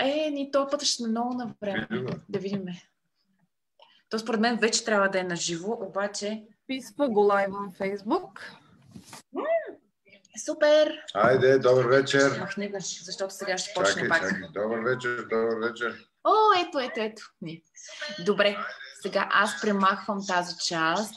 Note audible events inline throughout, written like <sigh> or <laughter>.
Е, ни този път ще сме много на време. Да видим. То според мен вече трябва да е на живо, обаче... Писва го лайва на Фейсбук. Супер! Айде, добър вечер. Махни го, защото сега ще почне Чакай, пак. чакай. Добър вечер, добър вечер. О, ето, ето, ето. Не. Добре, сега аз премахвам тази част.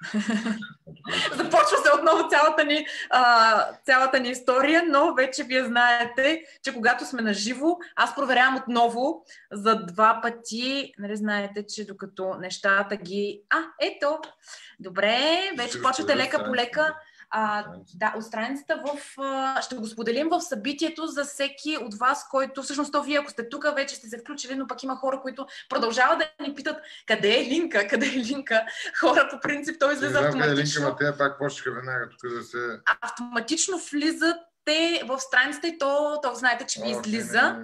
<laughs> Започва се отново цялата ни, а, цялата ни история, но вече вие знаете, че когато сме на живо, аз проверявам отново за два пъти. Нали знаете, че докато нещата ги... А, ето! Добре, вече почвате лека по лека. А, да, от страницата в... а, Ще го споделим в събитието за всеки от вас, който... Всъщност то вие, ако сте тук, вече сте се включили, но пък има хора, които продължават да ни питат къде е линка, къде е линка. Хора по принцип, той излиза знам къде е линка, автоматично. те пак почнаха веднага тук да се... Автоматично влизат те в страницата и то, то знаете, че ви излиза.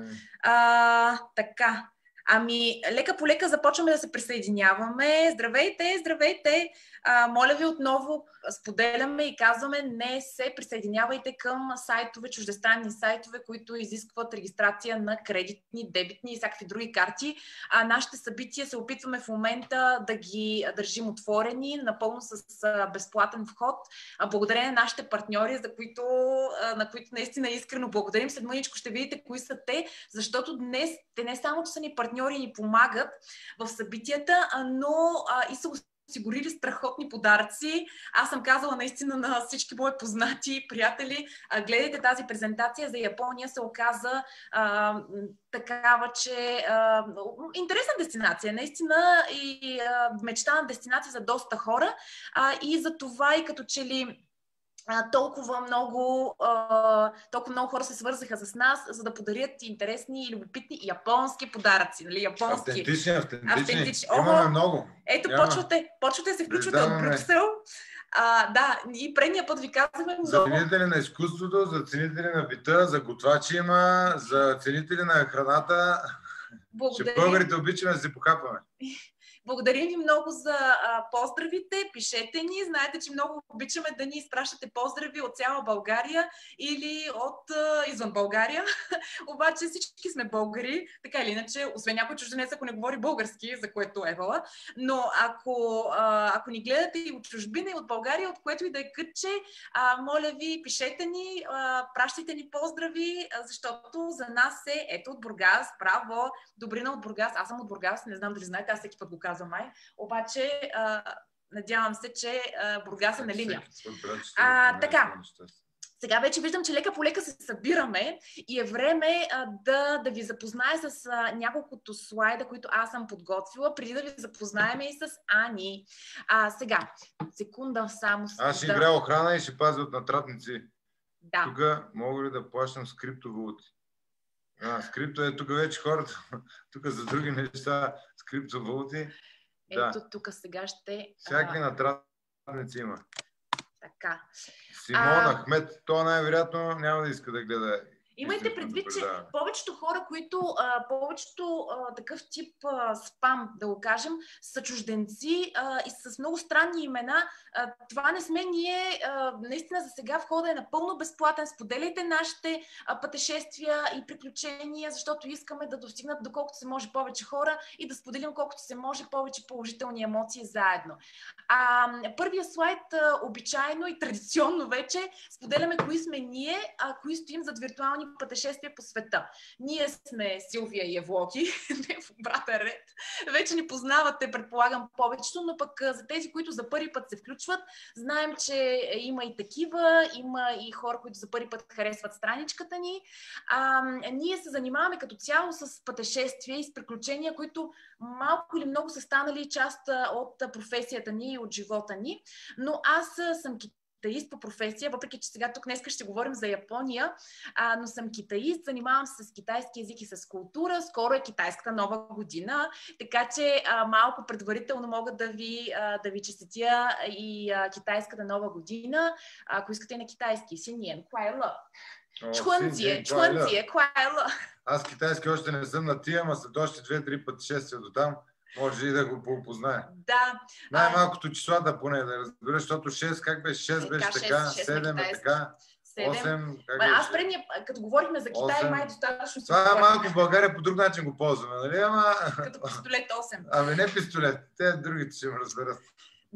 А, така. Ами, лека по лека започваме да се присъединяваме. Здравейте, здравейте! А, моля ви отново, споделяме и казваме, не се присъединявайте към сайтове, чуждестранни сайтове, които изискват регистрация на кредитни, дебитни и всякакви други карти. А, нашите събития се опитваме в момента да ги държим отворени, напълно с безплатен вход. А, благодарение на нашите партньори, за които, на които наистина искрено благодарим. След мъничко ще видите кои са те, защото днес те не само, че са ни партньори и ни помагат в събитията, но а, и са осигурили страхотни подаръци. Аз съм казала наистина на всички мои познати и приятели, а, гледайте тази презентация за Япония, се оказа а, такава, че а, интересна дестинация, наистина и а, мечтана дестинация за доста хора а, и за това и като че ли толкова много, толкова много хора се свързаха с нас, за да подарят интересни и любопитни японски подаръци. Нали? Японски. Автентични, автентични. Автентични. Имаме Ого! много. Ето, Няма. почвате, почвате се включвате от. Брюксел. А, да, и предния път ви казваме За много. ценители на изкуството, за ценители на бита, за готвачи има, за ценители на храната. Ще Благодарим, българите обичаме да се похапваме. <laughs> благодарим ви много за а, поздравите. Пишете ни. Знаете, че много обичаме да ни изпращате поздрави от цяла България или от а, извън България. <laughs> Обаче всички сме българи, така или иначе, освен някой чужденец, ако не говори български, за което евала. Но ако, а, ако ни гледате и от чужбина, и от България, от което и да е кътче, а, моля ви, пишете ни, а, пращайте ни поздрави, а, защото за нас е ето от Бургас, браво, Добрина от Бургас. Аз съм от Бургас, не знам дали знаете, аз всеки път го казвам май. Обаче, а, надявам се, че а, Бургас е на линия. А, така. Сега вече виждам, че лека по лека се събираме и е време а, да, да ви запозная с а, няколкото слайда, които аз съм подготвила, преди да ви запознаем и с Ани. А, сега, секунда само. Аз ще да, играя охрана и ще пазя от натратници. да. Тук мога ли да плащам с криптовалути? А, с крипто е тук вече хората. <laughs> Тук за други неща с криптовалути. Да. Ето тук сега ще... Всякакви натратници има. така. Симон А. Ахмед, той най-вероятно няма да иска да гледа. Имайте предвид, че предаване. повечето хора, които, а, повечето а, такъв тип а, спам, да го кажем, са чужденци а, и с много странни имена. А, това не сме ние. А, наистина за сега входа е напълно безплатен. Споделяйте нашите а, пътешествия и приключения, защото искаме да достигнат до колкото се може повече хора и да споделим колкото се може повече положителни емоции заедно. А, първия слайд, а, обичайно и традиционно вече, споделяме кои сме ние, а кои стоим зад виртуални пътешествия по света. Ние сме Силвия и Евлоги, <laughs> не в обратен ред. Вече ни познавате, предполагам, повечето, но пък за тези, които за първи път се включват, знаем, че има и такива, има и хора, които за първи път харесват страничката ни. А, ние се занимаваме като цяло с пътешествия и с приключения, които малко или много са станали част от професията ни и от живота ни. Но аз съм китаист по професия, въпреки че сега тук днес ще говорим за Япония, а, но съм китаист, занимавам се с китайски език и с култура. Скоро е китайската нова година, така че а, малко предварително мога да ви, а, да ви честитя и а, китайската нова година. Ако искате и на китайски, синьен, куайла. О, Чхунзие, Синджин, Куайла. Аз китайски още не съм на тия, ама след още две-три пътешествия до там, може и да го позная. Да, Най-малкото числата поне да разбереш, защото 6 как беше? 6 беше Така, така, шест, шест на 7 е китайски. така. 7. 8, как Ма, аз предния, като говорихме за Китай, Осем. май е достатъчно Това говорихме. малко в България по друг начин го ползваме, нали? Ама... Като пистолет 8. Ами не пистолет, те другите ще ме разберат.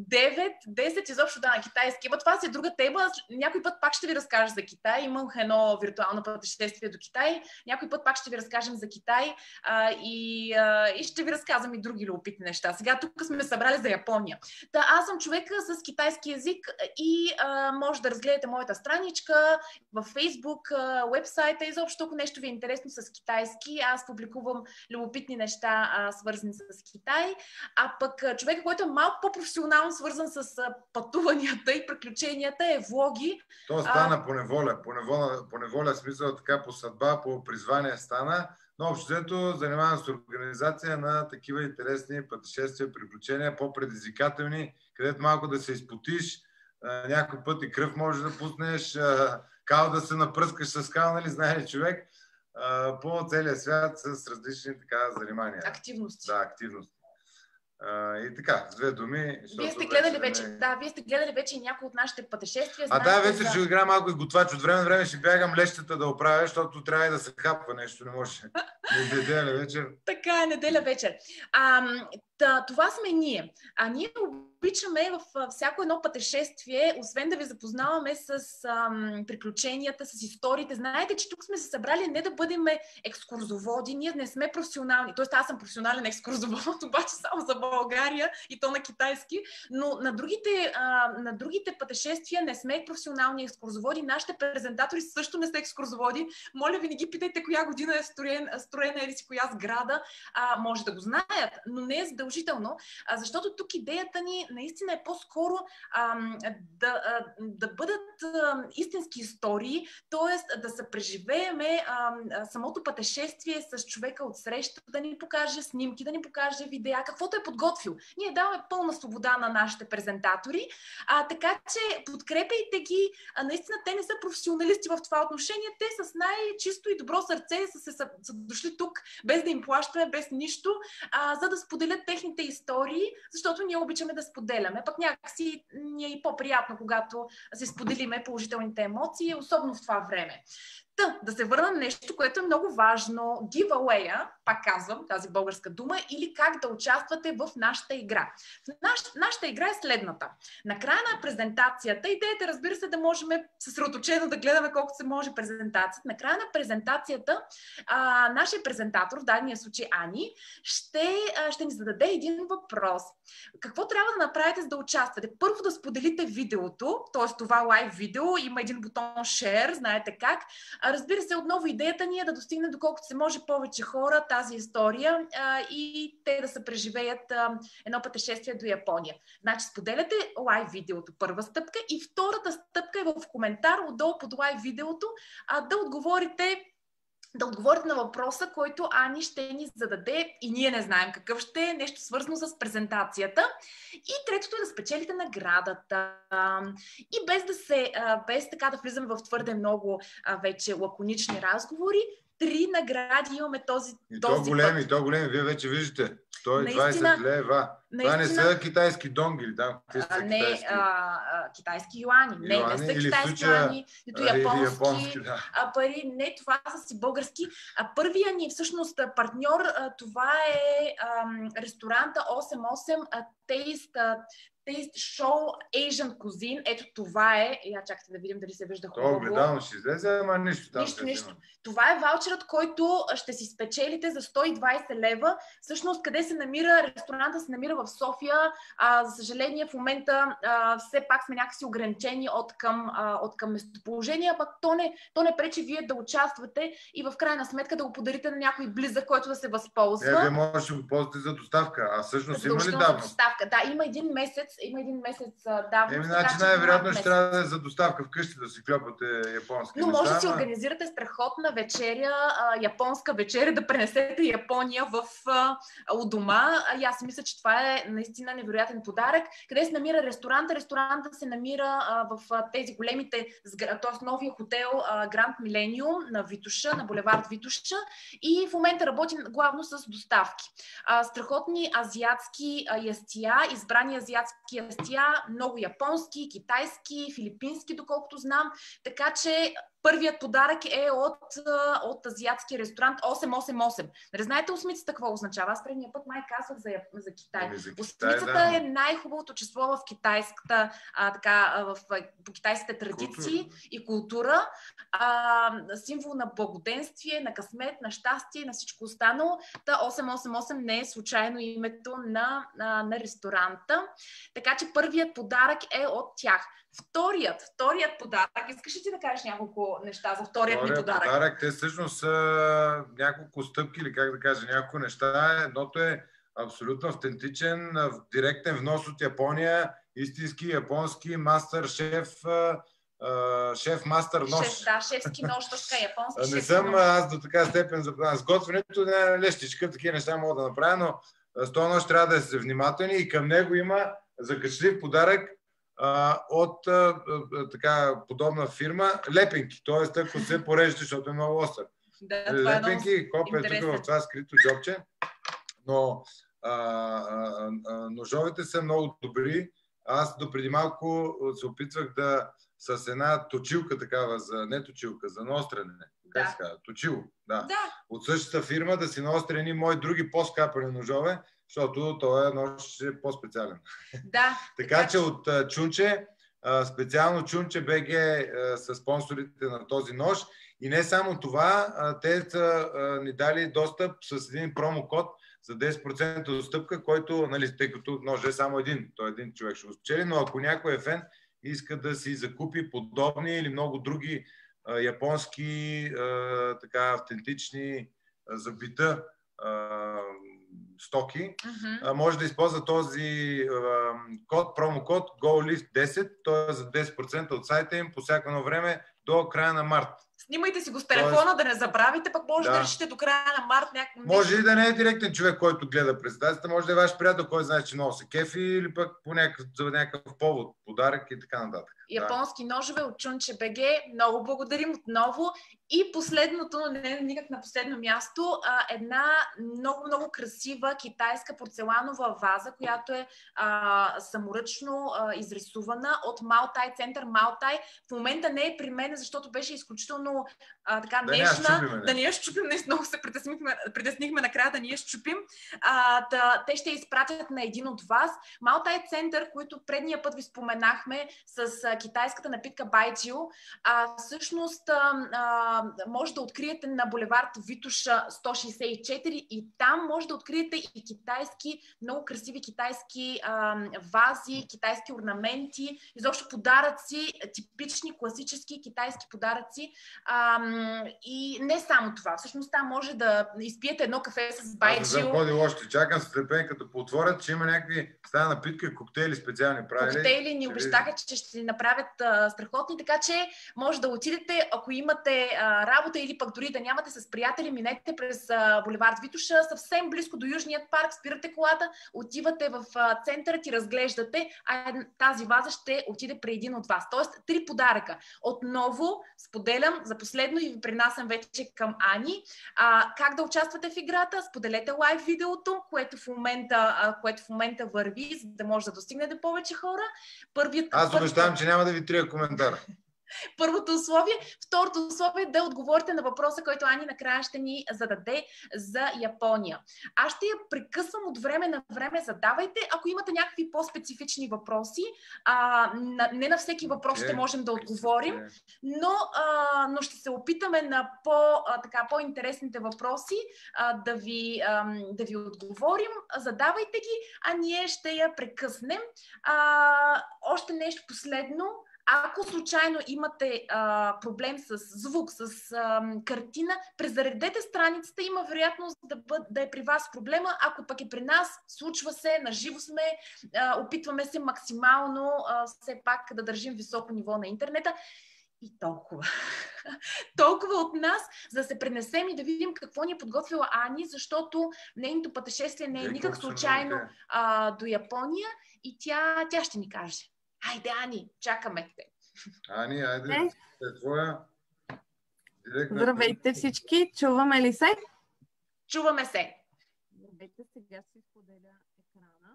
9, 10 изобщо да на китайски. Ама това си е друга тема. Някой път пак ще ви разкажа за Китай. Имах едно виртуално пътешествие до Китай. Някой път пак ще ви разкажем за Китай а, и, а, и ще ви разказвам и други любопитни неща. Сега тук сме събрали за Япония. Та, аз съм човека с китайски язик и а, може да разгледате моята страничка във Facebook, а, вебсайта. Изобщо, ако нещо ви е интересно с китайски, аз публикувам любопитни неща, а, свързани с Китай. А пък човека, който е малко по-професионално свързан с пътуванията и приключенията, е влоги. То стана по неволя. По неволя, смисъл така по съдба, по призвание стана. Но общо взето занимавам с организация на такива интересни пътешествия, приключения, по-предизвикателни, където малко да се изпотиш, някой път и кръв може да пуснеш, а, кал да се напръскаш с кал, нали, знае човек, по целия свят с различни така занимания. Активности. Да, активности. А, и така, с две думи. Вие сте гледали вече, не- да, вие сте гледали вече някои от нашите пътешествия. А да, вече за- ще играя малко и готвач. От време на време ще бягам лещата да оправя, защото трябва и да се хапва нещо, не може. <laughs> Неделя вечер. Така е, неделя вечер. А, та, това сме ние. А ние обичаме в всяко едно пътешествие, освен да ви запознаваме с ам, приключенията, с историите. Знаете, че тук сме се събрали не да бъдем екскурзоводи, ние не сме професионални. Тоест аз съм професионален екскурзовод, <laughs> обаче само за България и то на китайски. Но на другите, а, на другите пътешествия не сме професионални екскурзоводи. Нашите презентатори също не са екскурзоводи. Моля ви, не ги питайте коя година е строен, строена или си коя сграда. А, може да го знаят, но не е задължително, а, защото тук идеята ни наистина е по-скоро ам, да, а, да бъдат ам, истински истории, т.е. да се преживееме ам, а, самото пътешествие с човека от среща, да ни покаже снимки, да ни покаже видеа, каквото е подготвил. Ние даваме пълна свобода на нашите презентатори, а, така че подкрепяйте ги. А, наистина те не са професионалисти в това отношение, те с най-чисто и добро сърце са, се, са, са дошли тук, без да им плащаме, без нищо, а, за да споделят техните истории, защото ние обичаме да споделяме. Пък някакси ни е и по-приятно, когато се споделиме положителните емоции, особено в това време. Та, да се върна на нещо, което е много важно. Giveaway, пак казвам тази българска дума, или как да участвате в нашата игра. Наш, нашата игра е следната. На края на презентацията, идеята разбира се, да можем съсредоточено да гледаме колкото се може презентацията. На края на презентацията, а, нашия презентатор, в дадения случай Ани, ще, а, ще ни зададе един въпрос. Какво трябва да направите, за да участвате? Първо да споделите видеото, т.е. това лайв видео, има един бутон Share, знаете как. Разбира се, отново идеята ни е да достигне доколкото се може повече хора тази история а, и те да се преживеят а, едно пътешествие до Япония. Значи споделяте лайв видеото, първа стъпка и втората стъпка е в коментар отдолу под лайв видеото а, да отговорите да отговорите на въпроса, който Ани ще ни зададе и ние не знаем какъв ще е, нещо свързано с презентацията. И третото е да спечелите наградата. И без да се, без така да влизаме в твърде много вече лаконични разговори, три награди имаме този, И то този големи, път. то големи. Вие вече виждате. 120 Наистина- лева. Това не Наистина- са китайски донгили, да. Те са а, не китайски. а, а, китайски юани. Не, Юани не са китайски случая, юани, нито а, японски, японски, да. а, пари. Не, това са си български. А, първия ни всъщност а, партньор, а, това е ам, ресторанта 88 а, Taste, а, Taste Show Asian Cuisine. Ето това е. Я чакайте да видим дали се вижда То хубаво. огледално ще излезе, ама нищо там. Нищо, нищо. Това е ваучерът, който ще си спечелите за 120 лева. Всъщност, къде се намира? Ресторанта се намира в София. А, за съжаление, в момента а, все пак сме някакси ограничени от към, а, от към местоположение, пък то не, то не пречи вие да участвате и в крайна сметка да го подарите на някой близък, който да се възползва. Е, вие можете да го ползвате за доставка. А всъщност има ли давност? доставка. Да, има един месец, има един месец давност. Еми, значи най-вероятно ще трябва да е за доставка вкъщи да си клепате японски Но неща. може да си организирате страхотна вечеря, а, японска вечеря, да пренесете Япония в, а, у дома. И аз мисля, че това е наистина невероятен подарък. Къде се намира ресторанта? Ресторанта се намира а, в тези големите, т.е. новия хотел Гранд Милениум на Витуша, на булевард Витуша. И в момента работи главно с доставки. А, страхотни азиатски ястия, избрани азиатски азиатски много японски, китайски, филипински, доколкото знам. Така че Първият подарък е от, от азиатски ресторант 888. Не знаете осмицата какво означава? Аз предния път май казвах за, за Китай. Ами за Китай осмицата да. е най-хубавото число в китайската, а, така, в, по китайските традиции Култура. и култура. А, символ на благоденствие, на късмет, на щастие, на всичко останало. Та 888 не е случайно името на, на, на ресторанта. Така че първият подарък е от тях. Вторият, вторият подарък, искаш ли ти да кажеш няколко неща за вторият ми Втория подарък? подарък, те всъщност са няколко стъпки или как да кажа, няколко неща. Едното е абсолютно автентичен, директен внос от Япония, истински японски мастер шеф, шеф мастер нож. Шеф, да, шефски нож, точка, <laughs> японски Не съм нож. аз до така степен запознат с готвенето, не лещичка, такива неща мога да направя, но с този нощ трябва да сте внимателни и към него има закачлив подарък а, от а, така подобна фирма лепенки, т.е. ако се порежете, защото е много остър. Да, това е. Лепенки, копия тук в това скрито джобче, но а, а, а, ножовете са много добри. Аз до преди малко се опитвах да с една точилка такава, за, не точилка, за наострене. Как Да. се казва? Точило, да. Да, От същата фирма да си наостря едни мои други по-скапани ножове, защото този нож е по-специален. да. <laughs> Така че от Чунче, специално Чунче БГ са спонсорите на този нож. И не само това, те са ни дали достъп с един промокод за 10% отстъпка, който, нали, тъй като нож е само един, той един човек ще го спечели, но ако някой е фен и иска да си закупи подобни или много други японски така автентични за бита стоки, Мгм. а, може да използва този а, код, промокод GoLift10, той е за 10% от сайта им по всяко едно време до края на март. Снимайте си го с телефона, да не забравите, пък може да, Да. решите до края на март някакво Може и да не е директен човек, който гледа презентацията, може да е ваш приятел, който знае, че много се кефи или пък по някакъв, за някакъв повод, подарък и така нататък. Японски ножове от Чунче БГ. Много благодарим отново. И последното, но не никак на последно място, а, една много, много красива китайска порцеланова ваза, която е а, саморъчно а, изрисувана от Малтай център Малтай. В момента не е при мен, защото беше изключително а, така Да нежна. не. да не я щупим, наистина много се притеснихме, притеснихме накрая да ни я щупим. А, да, те ще изпратят на един от вас. Малтай център, които предния път ви споменахме с китайската напитка Байджио, а, всъщност а, а, може да откриете на булевард Витуша 164 и там може да откриете и китайски, много красиви китайски а, вази, китайски орнаменти, изобщо подаръци, типични, класически китайски подаръци. А, и не само това. Всъщност там може да изпиете едно кафе с Аз Байджио. съм ходил още. Чакам с търпение, като поотворят, че има някакви стана напитка, коктейли специални правили. коктейли ни обещаха, че ще ни направят а, страхотни, така че може да отидете, ако имате а, работа или пък дори да нямате с приятели, минете през а, булевард Витуша, съвсем близко до Южният парк, спирате колата, отивате в а, центъра и разглеждате, а тази ваза ще отиде при един от вас. Тоест, три подаръка. Отново споделям за последно и ви принасям вече към Ани. А, как да участвате в играта? Споделете лайв видеото, което в момента, а, което в момента върви, за да може да достигне до повече хора. Първият, Аз обещавам, че няма да ви трия коментара. Първото условие. Второто условие е да отговорите на въпроса, който Ани накрая ще ни зададе за Япония. Аз ще я прекъсвам от време на време. Задавайте, ако имате някакви по-специфични въпроси. А, на, не на всеки въпрос ще Окей. можем да отговорим, но, а, но ще се опитаме на по, а, така, по-интересните въпроси а, да, ви, ам, да ви отговорим. Задавайте ги, а ние ще я прекъснем. А, още нещо последно. Ако случайно имате а, проблем с звук, с а, картина, презаредете страницата, има вероятност да, бъд, да е при вас проблема. Ако пък е при нас, случва се, наживо сме, а, опитваме се максимално а, все пак да държим високо ниво на интернета. И толкова. <laughs> толкова от нас, за да се пренесем и да видим какво ни е подготвила Ани, защото нейното пътешествие не е никак случайно а, до Япония и тя, тя ще ни каже. Хайде, Ани, чакаме те. Ани, айде, Е. е твоя. Директно. Здравейте всички, чуваме ли се? Чуваме се. Здравейте, сега ще споделя екрана.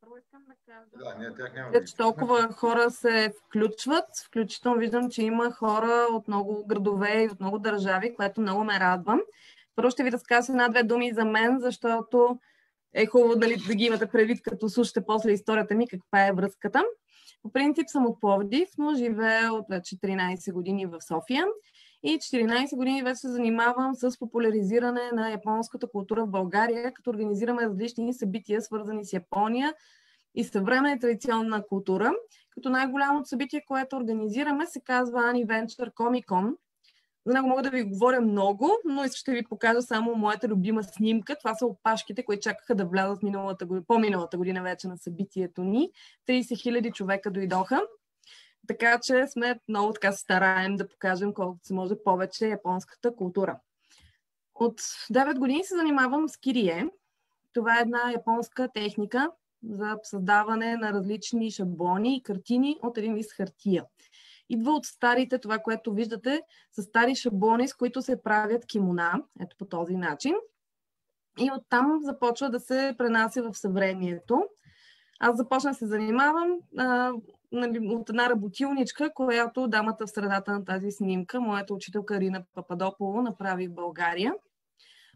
Първо искам да кажа. Да, ние тях няма. че толкова хора се включват. Включително виждам, че има хора от много градове и от много държави, което много ме радвам. Първо ще ви разкажа една-две думи за мен, защото е хубаво дали да ги имате предвид, като слушате после историята ми, каква е връзката. По принцип съм от Пловдив, но живея от вече 13 години в София и 14 години вече се занимавам с популяризиране на японската култура в България, като организираме различни събития, свързани с Япония и съвременна и традиционна култура. Като най-голямото събитие, което организираме, се казва Univenture Comic Con. За него мога да ви говоря много, но ще ви покажа само моята любима снимка. Това са опашките, които чакаха да влязат миналата, по-миналата година вече на събитието ни. 30 000 човека дойдоха. Така че сме много така стараем да покажем колкото се може повече японската култура. От 9 години се занимавам с кирие. Това е една японска техника за създаване на различни шаблони и картини от един лист хартия. Идва от старите, това, което виждате, са стари шаблони, с които се правят кимона, ето по този начин. И оттам започва да се пренася в съвремието. Аз започна да се занимавам а, нали, от една работилничка, която дамата в средата на тази снимка, моята учителка Рина Пападополо, направи в България.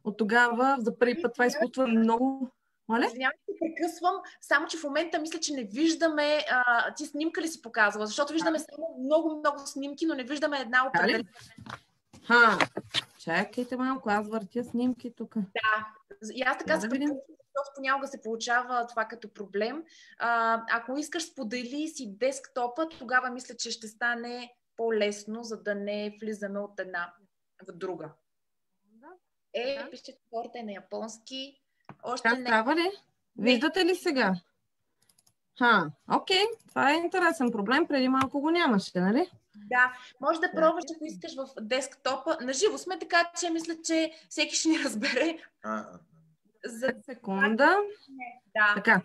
От тогава за първи път това изкуство е много... Моля? Извинявай, се прекъсвам, само че в момента мисля, че не виждаме а, ти снимка ли си показвала, защото виждаме само много-много снимки, но не виждаме една определена. Ха, чакайте малко, аз въртя снимки тук. Да, и аз така да се да защото понякога се получава това като проблем. А, ако искаш сподели си десктопа, тогава мисля, че ще стане по-лесно, за да не влизаме от една в друга. Е, да. пише, хората е на японски. Още как не. става ли? Виждате ли сега? Ха, окей, това е интересен проблем. Преди малко го нямаше, нали? Да, може да пробваш, ако искаш в десктопа. Наживо сме, така че мисля, че всеки ще ни разбере. За секунда. Да. Така,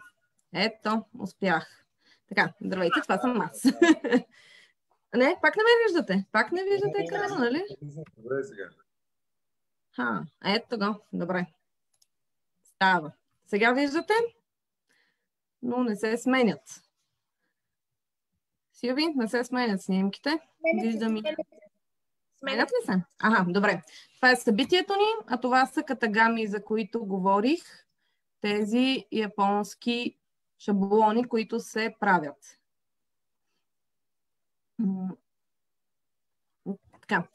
ето, успях. Така, здравейте, това съм аз. <laughs> не, пак не ме виждате. Пак не виждате екрана, нали? Добре сега. Ха, ето го. Добре. Става. Сега виждате? Но не се сменят. Силви, не се сменят снимките. Виждам и... Сменят ли се? Ага, добре. Това е събитието ни, а това са катагами, за които говорих. Тези японски шаблони, които се правят. Така.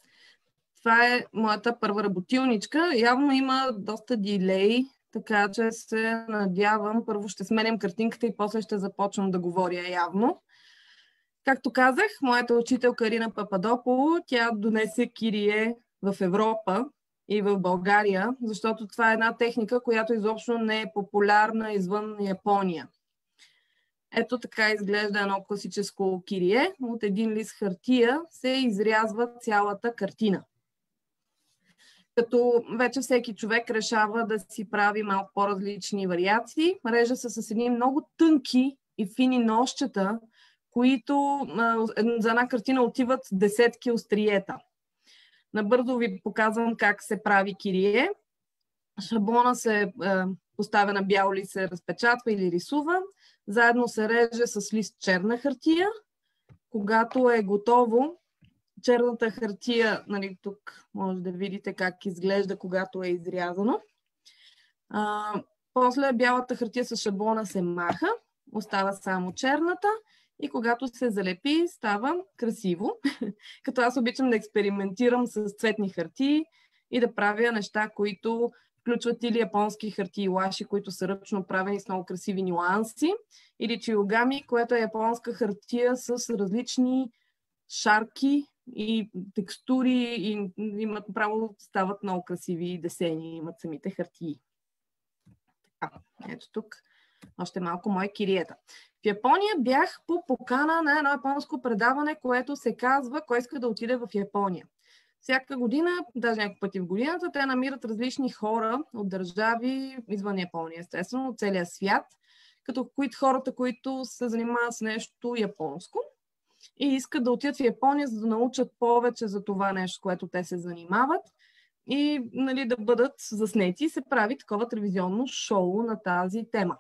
Това е моята първа работилничка. Явно има доста дилей, така че се надявам. Първо ще сменям картинката и после ще започвам да говоря явно. Както казах, моята учителка Рина Пападополо, тя донесе кирие в Европа и в България, защото това е една техника, която изобщо не е популярна извън Япония. Ето така изглежда едно класическо кирие. От един лист хартия се изрязва цялата картина. Като вече всеки човек решава да си прави малко по-различни вариации. Режа се с едни много тънки и фини нощчета, които за една картина отиват десетки остриета. Набързо ви показвам как се прави кирие. Шаблона се поставя на бял лист, се разпечатва или рисува. Заедно се реже с лист черна хартия. Когато е готово, черната хартия, нали, тук може да видите как изглежда, когато е изрязано. А, после бялата хартия с шаблона се маха, остава само черната и когато се залепи, става красиво. <laughs> Като аз обичам да експериментирам с цветни хартии и да правя неща, които включват или японски хартии лаши, които са ръчно правени с много красиви нюанси, или чиогами, което е японска хартия с различни шарки и текстури и имат право, стават много красиви десени, имат самите хартии. Така, ето тук още малко мои кириета. В Япония бях по покана на едно японско предаване, което се казва Кой иска да отиде в Япония. Всяка година, даже няколко пъти в годината, те намират различни хора от държави извън Япония, естествено, от целия свят, като които хората, които се занимават с нещо японско и искат да отидат в Япония, за да научат повече за това нещо, което те се занимават и нали, да бъдат заснети. Се прави такова телевизионно шоу на тази тема.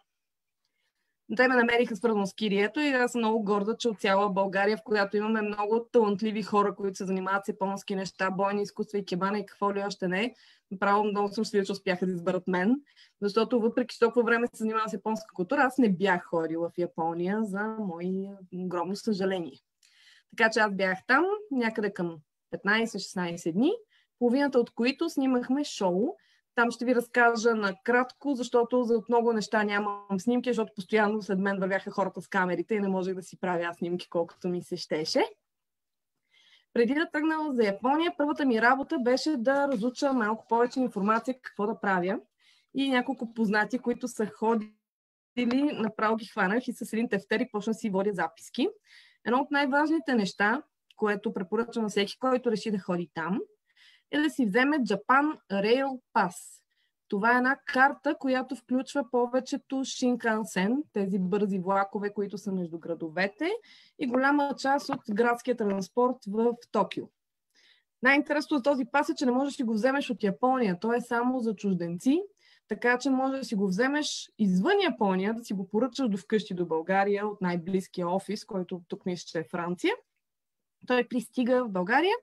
те ме намериха свързано с кирието и аз съм много горда, че от цяла България, в която имаме много талантливи хора, които се занимават с японски неща, бойни изкуства и кебана и какво ли още не. Направо много съм щастлива, че успяха да изберат мен, защото въпреки че толкова време се занимавам с японска култура, аз не бях ходила в Япония за мое огромно съжаление. Така че аз бях там някъде към 15-16 дни, половината от които снимахме шоу, там ще ви разкажа накратко, защото за много неща нямам снимки, защото постоянно след мен вървяха хората с камерите и не можех да си правя снимки колкото ми се щеше. Преди да тръгна за Япония, първата ми работа беше да разуча малко повече информация какво да правя. И няколко познати, които са ходили, направо ги хванах и с един тефтер и почна си водя записки. Едно от най-важните неща, което препоръчвам всеки, който реши да ходи там, е да си вземе Japan Rail Pass. Това е една карта, която включва повечето Шинкансен, тези бързи влакове, които са между градовете и голяма част от градския транспорт в Токио. Най-интересното за този пас е, че не можеш да го вземеш от Япония. Той е само за чужденци, така че може да си го вземеш извън Япония, да си го поръчаш до вкъщи до България от най-близкия офис, който тук мисля, че е Франция. Той пристига в България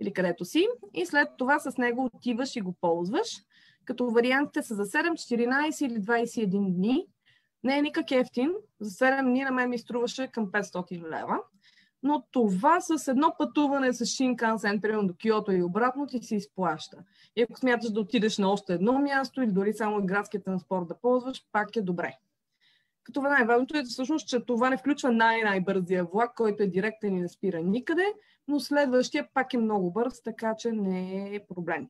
или където си и след това с него отиваш и го ползваш, като вариантите са за 7, 14 или 21 дни. Не е никак ефтин. За 7 дни на мен ми струваше към 500 лева. Но това с едно пътуване с Шинкансен, примерно до Киото и обратно, ти се изплаща. И ако смяташ да отидеш на още едно място или дори само градския транспорт да ползваш, пак е добре. Като най-важното е всъщност, че това не включва най-най-бързия влак, който е директен и не спира никъде, но следващия пак е много бърз, така че не е проблем.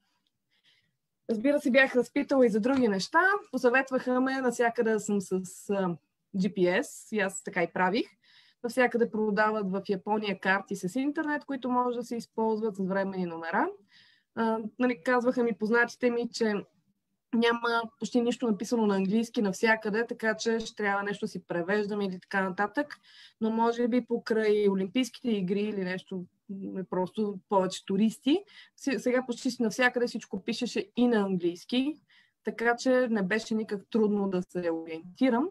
Разбира се, бях разпитала и за други неща. Посъветваха ме навсякъде да съм с GPS и аз така и правих. Навсякъде продават в Япония карти с интернет, които може да се използват с времени номера. А, нали, казваха ми познатите ми, че няма почти нищо написано на английски навсякъде, така че ще трябва нещо да си превеждам или така нататък. Но може би покрай Олимпийските игри или нещо е просто повече туристи. Сега почти навсякъде всичко пишеше и на английски, така че не беше никак трудно да се ориентирам.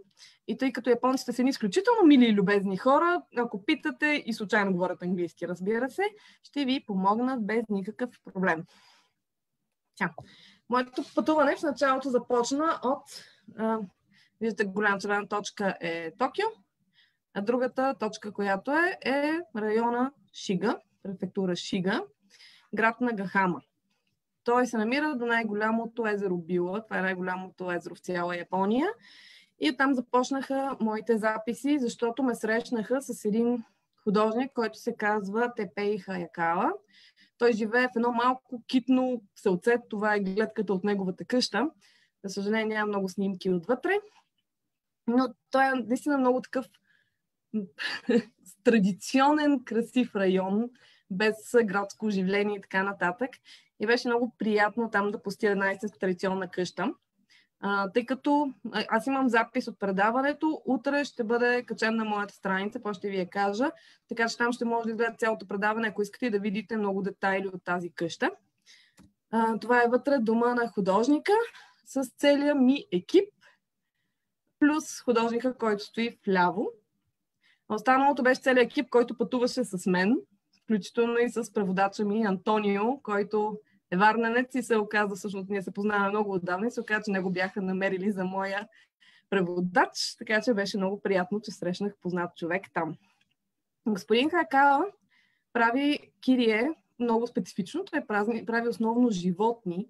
И тъй като японците са изключително мили и любезни хора, ако питате и случайно говорят английски, разбира се, ще ви помогнат без никакъв проблем. Тя. Моето пътуване в началото започна от, а, виждате, голяма червена точка е Токио, а другата точка, която е, е района Шига, префектура Шига, град на Гахама. Той се намира до най-голямото езеро Била, това е най-голямото езеро в цяла Япония. И там започнаха моите записи, защото ме срещнаха с един художник, който се казва Тепей Хаякава. Той живее в едно малко китно селце, това е гледката от неговата къща. За съжаление няма много снимки отвътре, но той е наистина много такъв <laughs> традиционен, красив район, без градско оживление и така нататък. И беше много приятно там да постия една традиционна къща. А, тъй като аз имам запис от предаването, утре ще бъде качен на моята страница, по ще ви я кажа, така че там ще може да гледате цялото предаване, ако искате да видите много детайли от тази къща. А, това е вътре дома на художника с целия ми екип, плюс художника, който стои вляво. Останалото беше целият екип, който пътуваше с мен, включително и с преводача ми Антонио, който варненец и се оказа, всъщност ние се познаваме много отдавна и се оказа, че не го бяха намерили за моя преводач, така че беше много приятно, че срещнах познат човек там. Господин Хакала прави кирие много специфично. Той прави, прави основно животни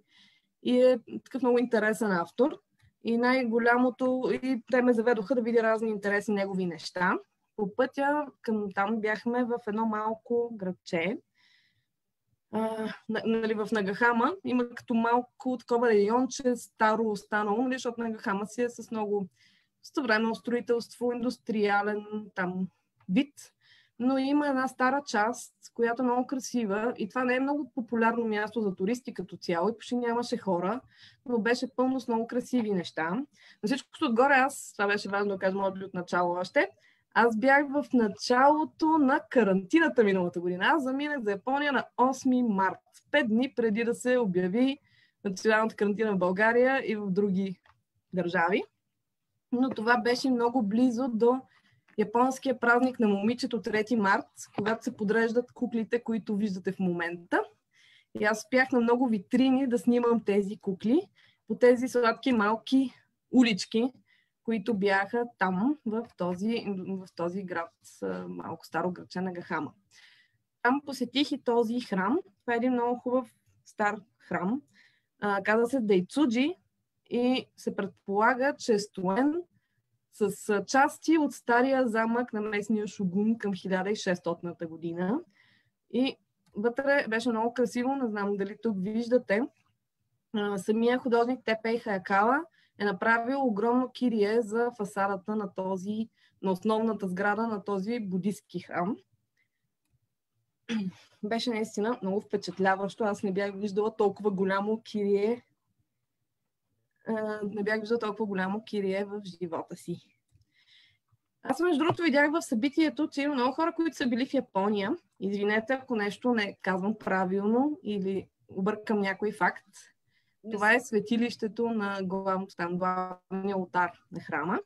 и е такъв много интересен автор. И най-голямото, и те ме заведоха да видя разни интересни негови неща. По пътя към там бяхме в едно малко градче, а, нали, в Нагахама има като малко такова районче, старо останало, нали, защото Нагахама си е с много съвременно строителство, индустриален там вид, но има една стара част, която е много красива и това не е много популярно място за туристи като цяло и почти нямаше хора, но беше пълно с много красиви неща. На всичкото отгоре аз, това беше важно да кажа, може би от начало още, аз бях в началото на карантината миналата година. Аз заминах за Япония на 8 март, пет дни преди да се обяви националната карантина в България и в други държави. но това беше много близо до японския празник на момичето 3 март, когато се подреждат куклите, които виждате в момента. И аз успях на много витрини да снимам тези кукли по тези сладки малки улички, които бяха там, в този, в този град, малко старо градче на Гахама. Там посетих и този храм. Това е един много хубав стар храм. А, каза се Дейцуджи и се предполага, че е стоен с части от стария замък на местния шугун към 1600 година. И вътре беше много красиво, не знам дали тук виждате. А, самия художник Тепей Хаякала е направил огромно кирие за фасадата на този, на основната сграда на този будистки храм. <clears throat> Беше наистина много впечатляващо. Аз не бях виждала толкова голямо кирие. Не бях виждала толкова голямо кирие в живота си. Аз, между другото, видях в събитието, че има много хора, които са били в Япония. Извинете, ако нещо не казвам правилно или объркам някой факт. Това е светилището на главното там, главния алтар на храма.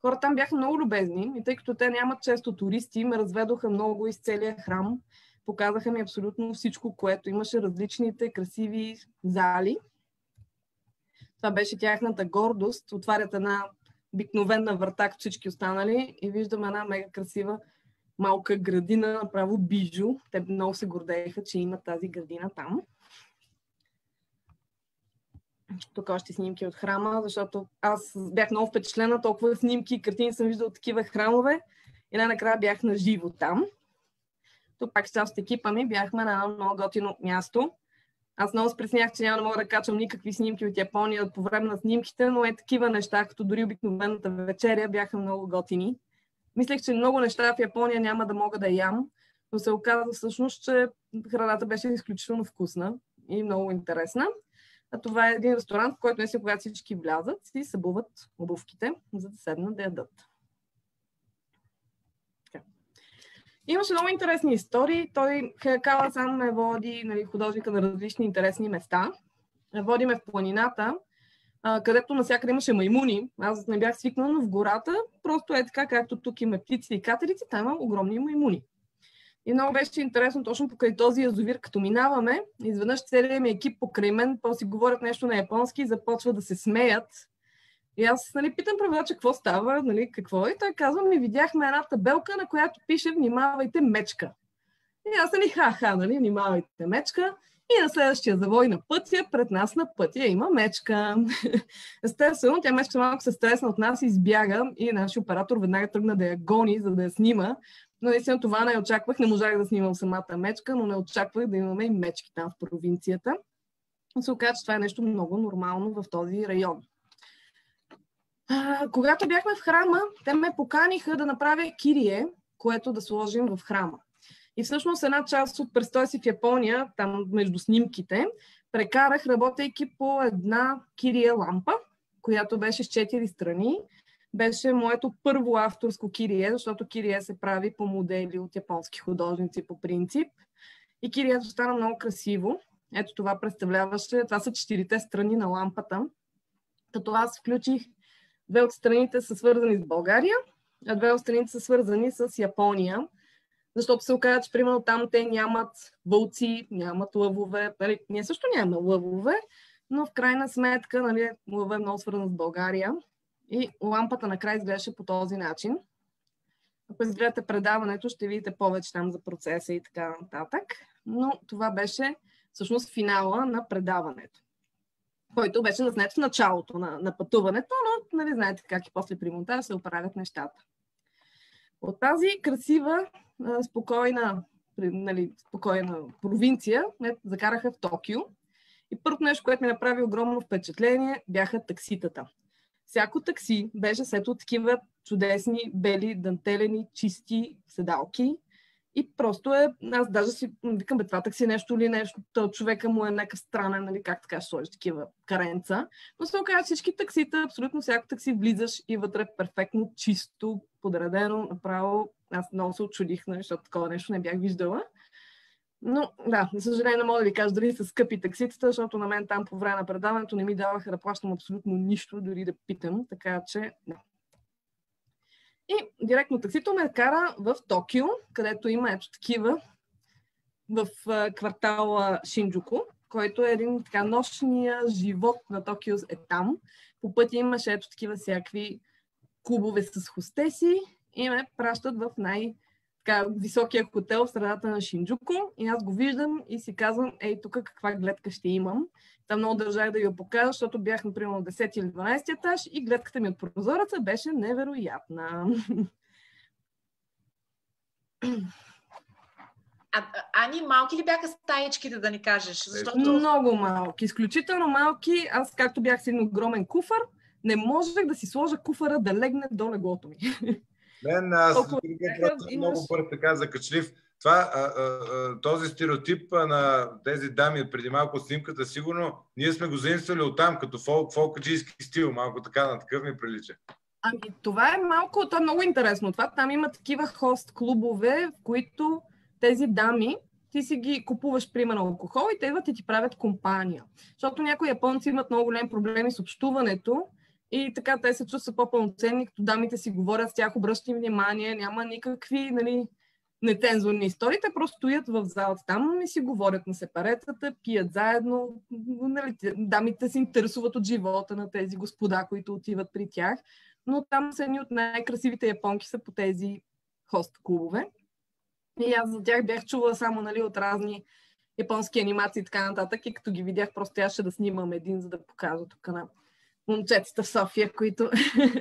Хората там бяха много любезни и тъй като те нямат често туристи, ме разведоха много из целия храм. Показаха ми абсолютно всичко, което имаше, различните красиви зали. Това беше тяхната гордост. Отварят една обикновена врата, като всички останали и виждам една мега красива малка градина, направо бижу. Те много се гордееха, че има тази градина там. Тук още снимки от храма, защото аз бях много впечатлена, толкова снимки и картини съм виждала такива храмове и най-накрая бях на живо там. Тук пак част от екипа ми бяхме на едно много готино място. Аз много спреснях, че няма да мога да качвам никакви снимки от Япония по време на снимките, но е такива неща, като дори обикновената вечеря, бяха много готини. Мислех, че много неща в Япония няма да мога да ям, но се оказа всъщност, че храната беше изключително вкусна и много интересна. А това е един ресторант, в който си, когато всички влязат, си събуват обувките, за да седнат да ядат. Имаше много интересни истории. Той Хакала сам ме води, нали, художника на различни интересни места. Води ме в планината, където навсякъде имаше маймуни. Аз не бях свикнала, но в гората просто е така, както тук има птици и катерици, там има огромни маймуни. И много беше интересно точно покрай този язовир, като минаваме, изведнъж целият ми екип покрай мен, после говорят нещо на японски и започва да се смеят. И аз нали, питам преводача какво става, нали, какво е. И той казва, ми видяхме една табелка, на която пише внимавайте мечка. И аз нали ха-ха, нали, внимавайте мечка. И на следващия завой на пътя, пред нас на пътя има мечка. <laughs> Естествено, тя мечка малко се стресна от нас, избяга и нашия оператор веднага тръгна да я гони, за да я снима. Но наистина това не очаквах. Не можах да снимам самата мечка, но не очаквах да имаме и мечки там в провинцията. Но се оказа, че това е нещо много нормално в този район. А, когато бяхме в храма, те ме поканиха да направя кирие, което да сложим в храма. И всъщност една част от престоя си в Япония, там между снимките, прекарах, работейки по една кирия лампа, която беше с четири страни. Беше моето първо авторско кирие, защото кирие се прави по модели от японски художници по принцип. И кирието стана много красиво. Ето това представляваше, това са четирите страни на лампата. Като аз включих Две от страните са свързани с България, а две от страните са свързани с Япония, защото се оказа, че примерно там те нямат вълци, нямат лъвове. Нали, ние също нямаме лъвове, но в крайна сметка нали, лъве е много свързан с България. И лампата накрая изглеждаше по този начин. Ако изгледате предаването, ще видите повече там за процеса и така нататък. Но това беше всъщност финала на предаването който беше заснет в началото на, на пътуването, но нали, знаете как и после при монтаж се оправят нещата. От тази красива, спокойна, нали, спокойна провинция ме закараха в Токио. И първото нещо, което ми направи огромно впечатление, бяха такситата. Всяко такси беше сето от такива чудесни, бели, дантелени, чисти седалки, и просто е, аз даже си викам, бе, това такси нещо ли нещо, то човека му е нека странен, нали, как така ще сложиш такива каренца. Но се оказа всички таксита, абсолютно всяко такси влизаш и вътре перфектно, чисто, подредено, направо. Аз много се очудих, нали, защото такова нещо не бях виждала. Но да, за съжаление не мога да ви кажа дали са скъпи такситата, защото на мен там по време на предаването не ми даваха да плащам абсолютно нищо, дори да питам, така че да. И директно таксито ме кара в Токио, където има ето такива в квартала Шинджуку, който е един така нощния живот на Токио е там. По пътя имаше ето такива всякакви клубове с хостеси и ме пращат в най- така, високия хотел в средата на Шинджуко и аз го виждам и си казвам, ей, тук каква гледка ще имам. Там много държах да ви я покажа, защото бях, например, на 10 или 12 етаж и гледката ми от прозореца беше невероятна. А, Ани, малки ли бяха стаечките, да ни кажеш? Защото... Много малки, изключително малки. Аз, както бях с един огромен куфар, не можех да си сложа куфара да легне до леглото ми. <laughs> Мен, аз Толкова, просто имаш... много бърз така закачлив. Това, а, а, този стереотип на тези дами преди малко снимката, сигурно ние сме го заимствали оттам, като фолк, фолкаджийски стил, малко така на такъв ми прилича. Ами, това е малко, това е много интересно. Това там има такива хост клубове, в които тези дами, ти си ги купуваш, примерно, алкохол и те идват и ти правят компания. Защото някои японци имат много големи проблеми с общуването и така те се чувстват по-пълноценни, като дамите си говорят с тях, обръщат им внимание, няма никакви нали, нецензурни истории, те просто стоят в залата там и си говорят на сепаретата, пият заедно, нали, дамите се интересуват от живота на тези господа, които отиват при тях, но там са едни от най-красивите японки са по тези хост клубове. И аз за тях бях чувала само нали, от разни японски анимации и така нататък. И като ги видях, просто трябваше да снимам един, за да покажа тук на момчетата в София, които,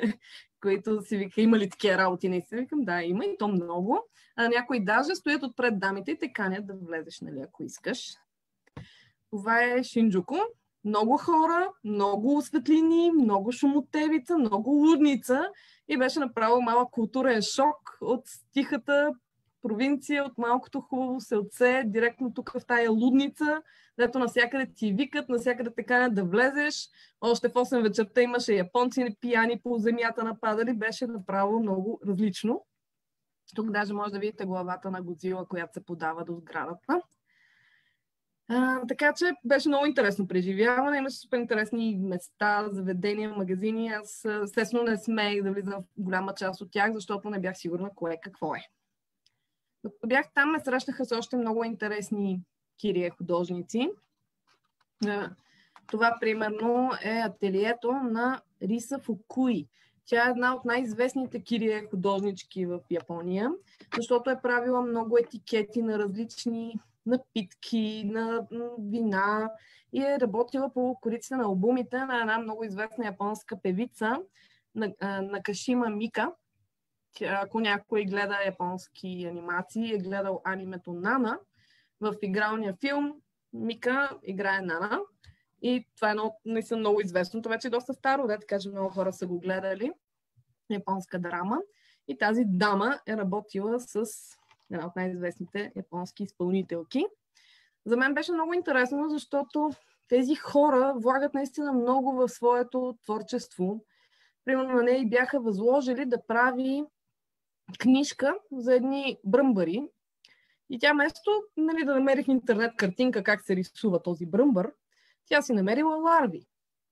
<laughs> които си вика, има ли такива работи? Не си викам, да, има и то много. А някои даже стоят отпред дамите и те канят да влезеш, нали, ако искаш. Това е Шинджуко. Много хора, много светлини, много шумотевица, много лудница и беше направо малък културен шок от тихата провинция, от малкото хубаво селце, директно тук в тая лудница, дето навсякъде ти викат, навсякъде те канят да влезеш. Още в 8 вечерта имаше японци пияни по земята нападали, беше направо много различно. Тук даже може да видите главата на Годзила, която се подава до сградата. А, така че беше много интересно преживяване. Имаше супер интересни места, заведения, магазини. Аз естествено не смех да влизам в голяма част от тях, защото не бях сигурна кое какво е. Докато бях там, ме срещнаха с още много интересни кирия художници. Това, примерно, е ателието на Риса Фукуи. Тя е една от най-известните кирия художнички в Япония, защото е правила много етикети на различни напитки, на вина и е работила по кориците на албумите на една много известна японска певица, на, на Кашима Мика, ако някой гледа японски анимации, е гледал анимето Нана, в игралния филм Мика играе Нана. И това е едно, наистина много известно. Това вече е доста старо, да така че много хора са го гледали. Японска драма. И тази дама е работила с една от най-известните японски изпълнителки. За мен беше много интересно, защото тези хора влагат наистина много в своето творчество. Примерно на нея бяха възложили да прави книжка за едни бръмбари. И тя место нали, да намери в интернет картинка как се рисува този бръмбър, тя си намерила ларви.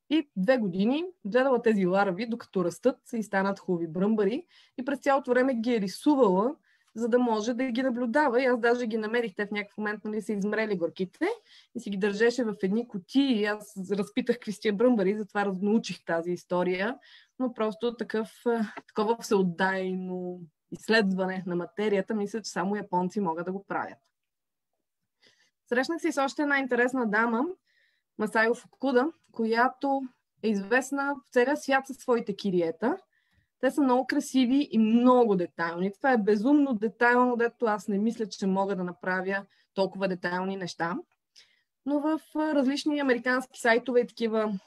И две години гледала тези ларви, докато растат и станат хубави бръмбари. И през цялото време ги е рисувала, за да може да ги наблюдава. И аз даже ги намерих. Те в някакъв момент нали, са измрели горките и си ги държеше в едни кутии. И аз разпитах какви сте бръмбари, затова разнаучих тази история. Но просто такъв, такова всеотдайно изследване на материята, мисля, че само японци могат да го правят. Срещнах се с още една интересна дама, Масайо Фукуда, която е известна в целия свят със своите кириета. Те са много красиви и много детайлни. Това е безумно детайлно, дето аз не мисля, че мога да направя толкова детайлни неща. Но в различни американски сайтове и такива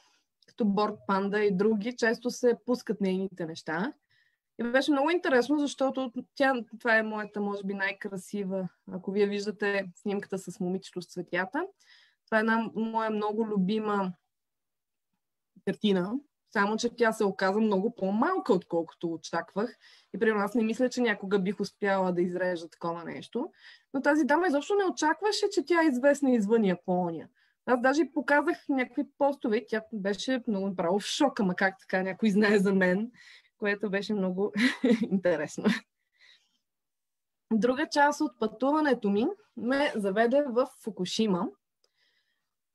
като Board Panda и други, често се пускат нейните неща. И беше много интересно, защото тя, това е моята, може би, най-красива, ако вие виждате снимката с момичето с цветята. Това е една моя много любима картина. само че тя се оказа много по-малка, отколкото очаквах. И при нас не мисля, че някога бих успяла да изрежа такова нещо. Но тази дама изобщо не очакваше, че тя е известна извън Япония. Аз даже показах някакви постове, тя беше много право в шока, ма как така някой знае за мен, което беше много <laughs> интересно. Друга част от пътуването ми ме заведе в Фукушима.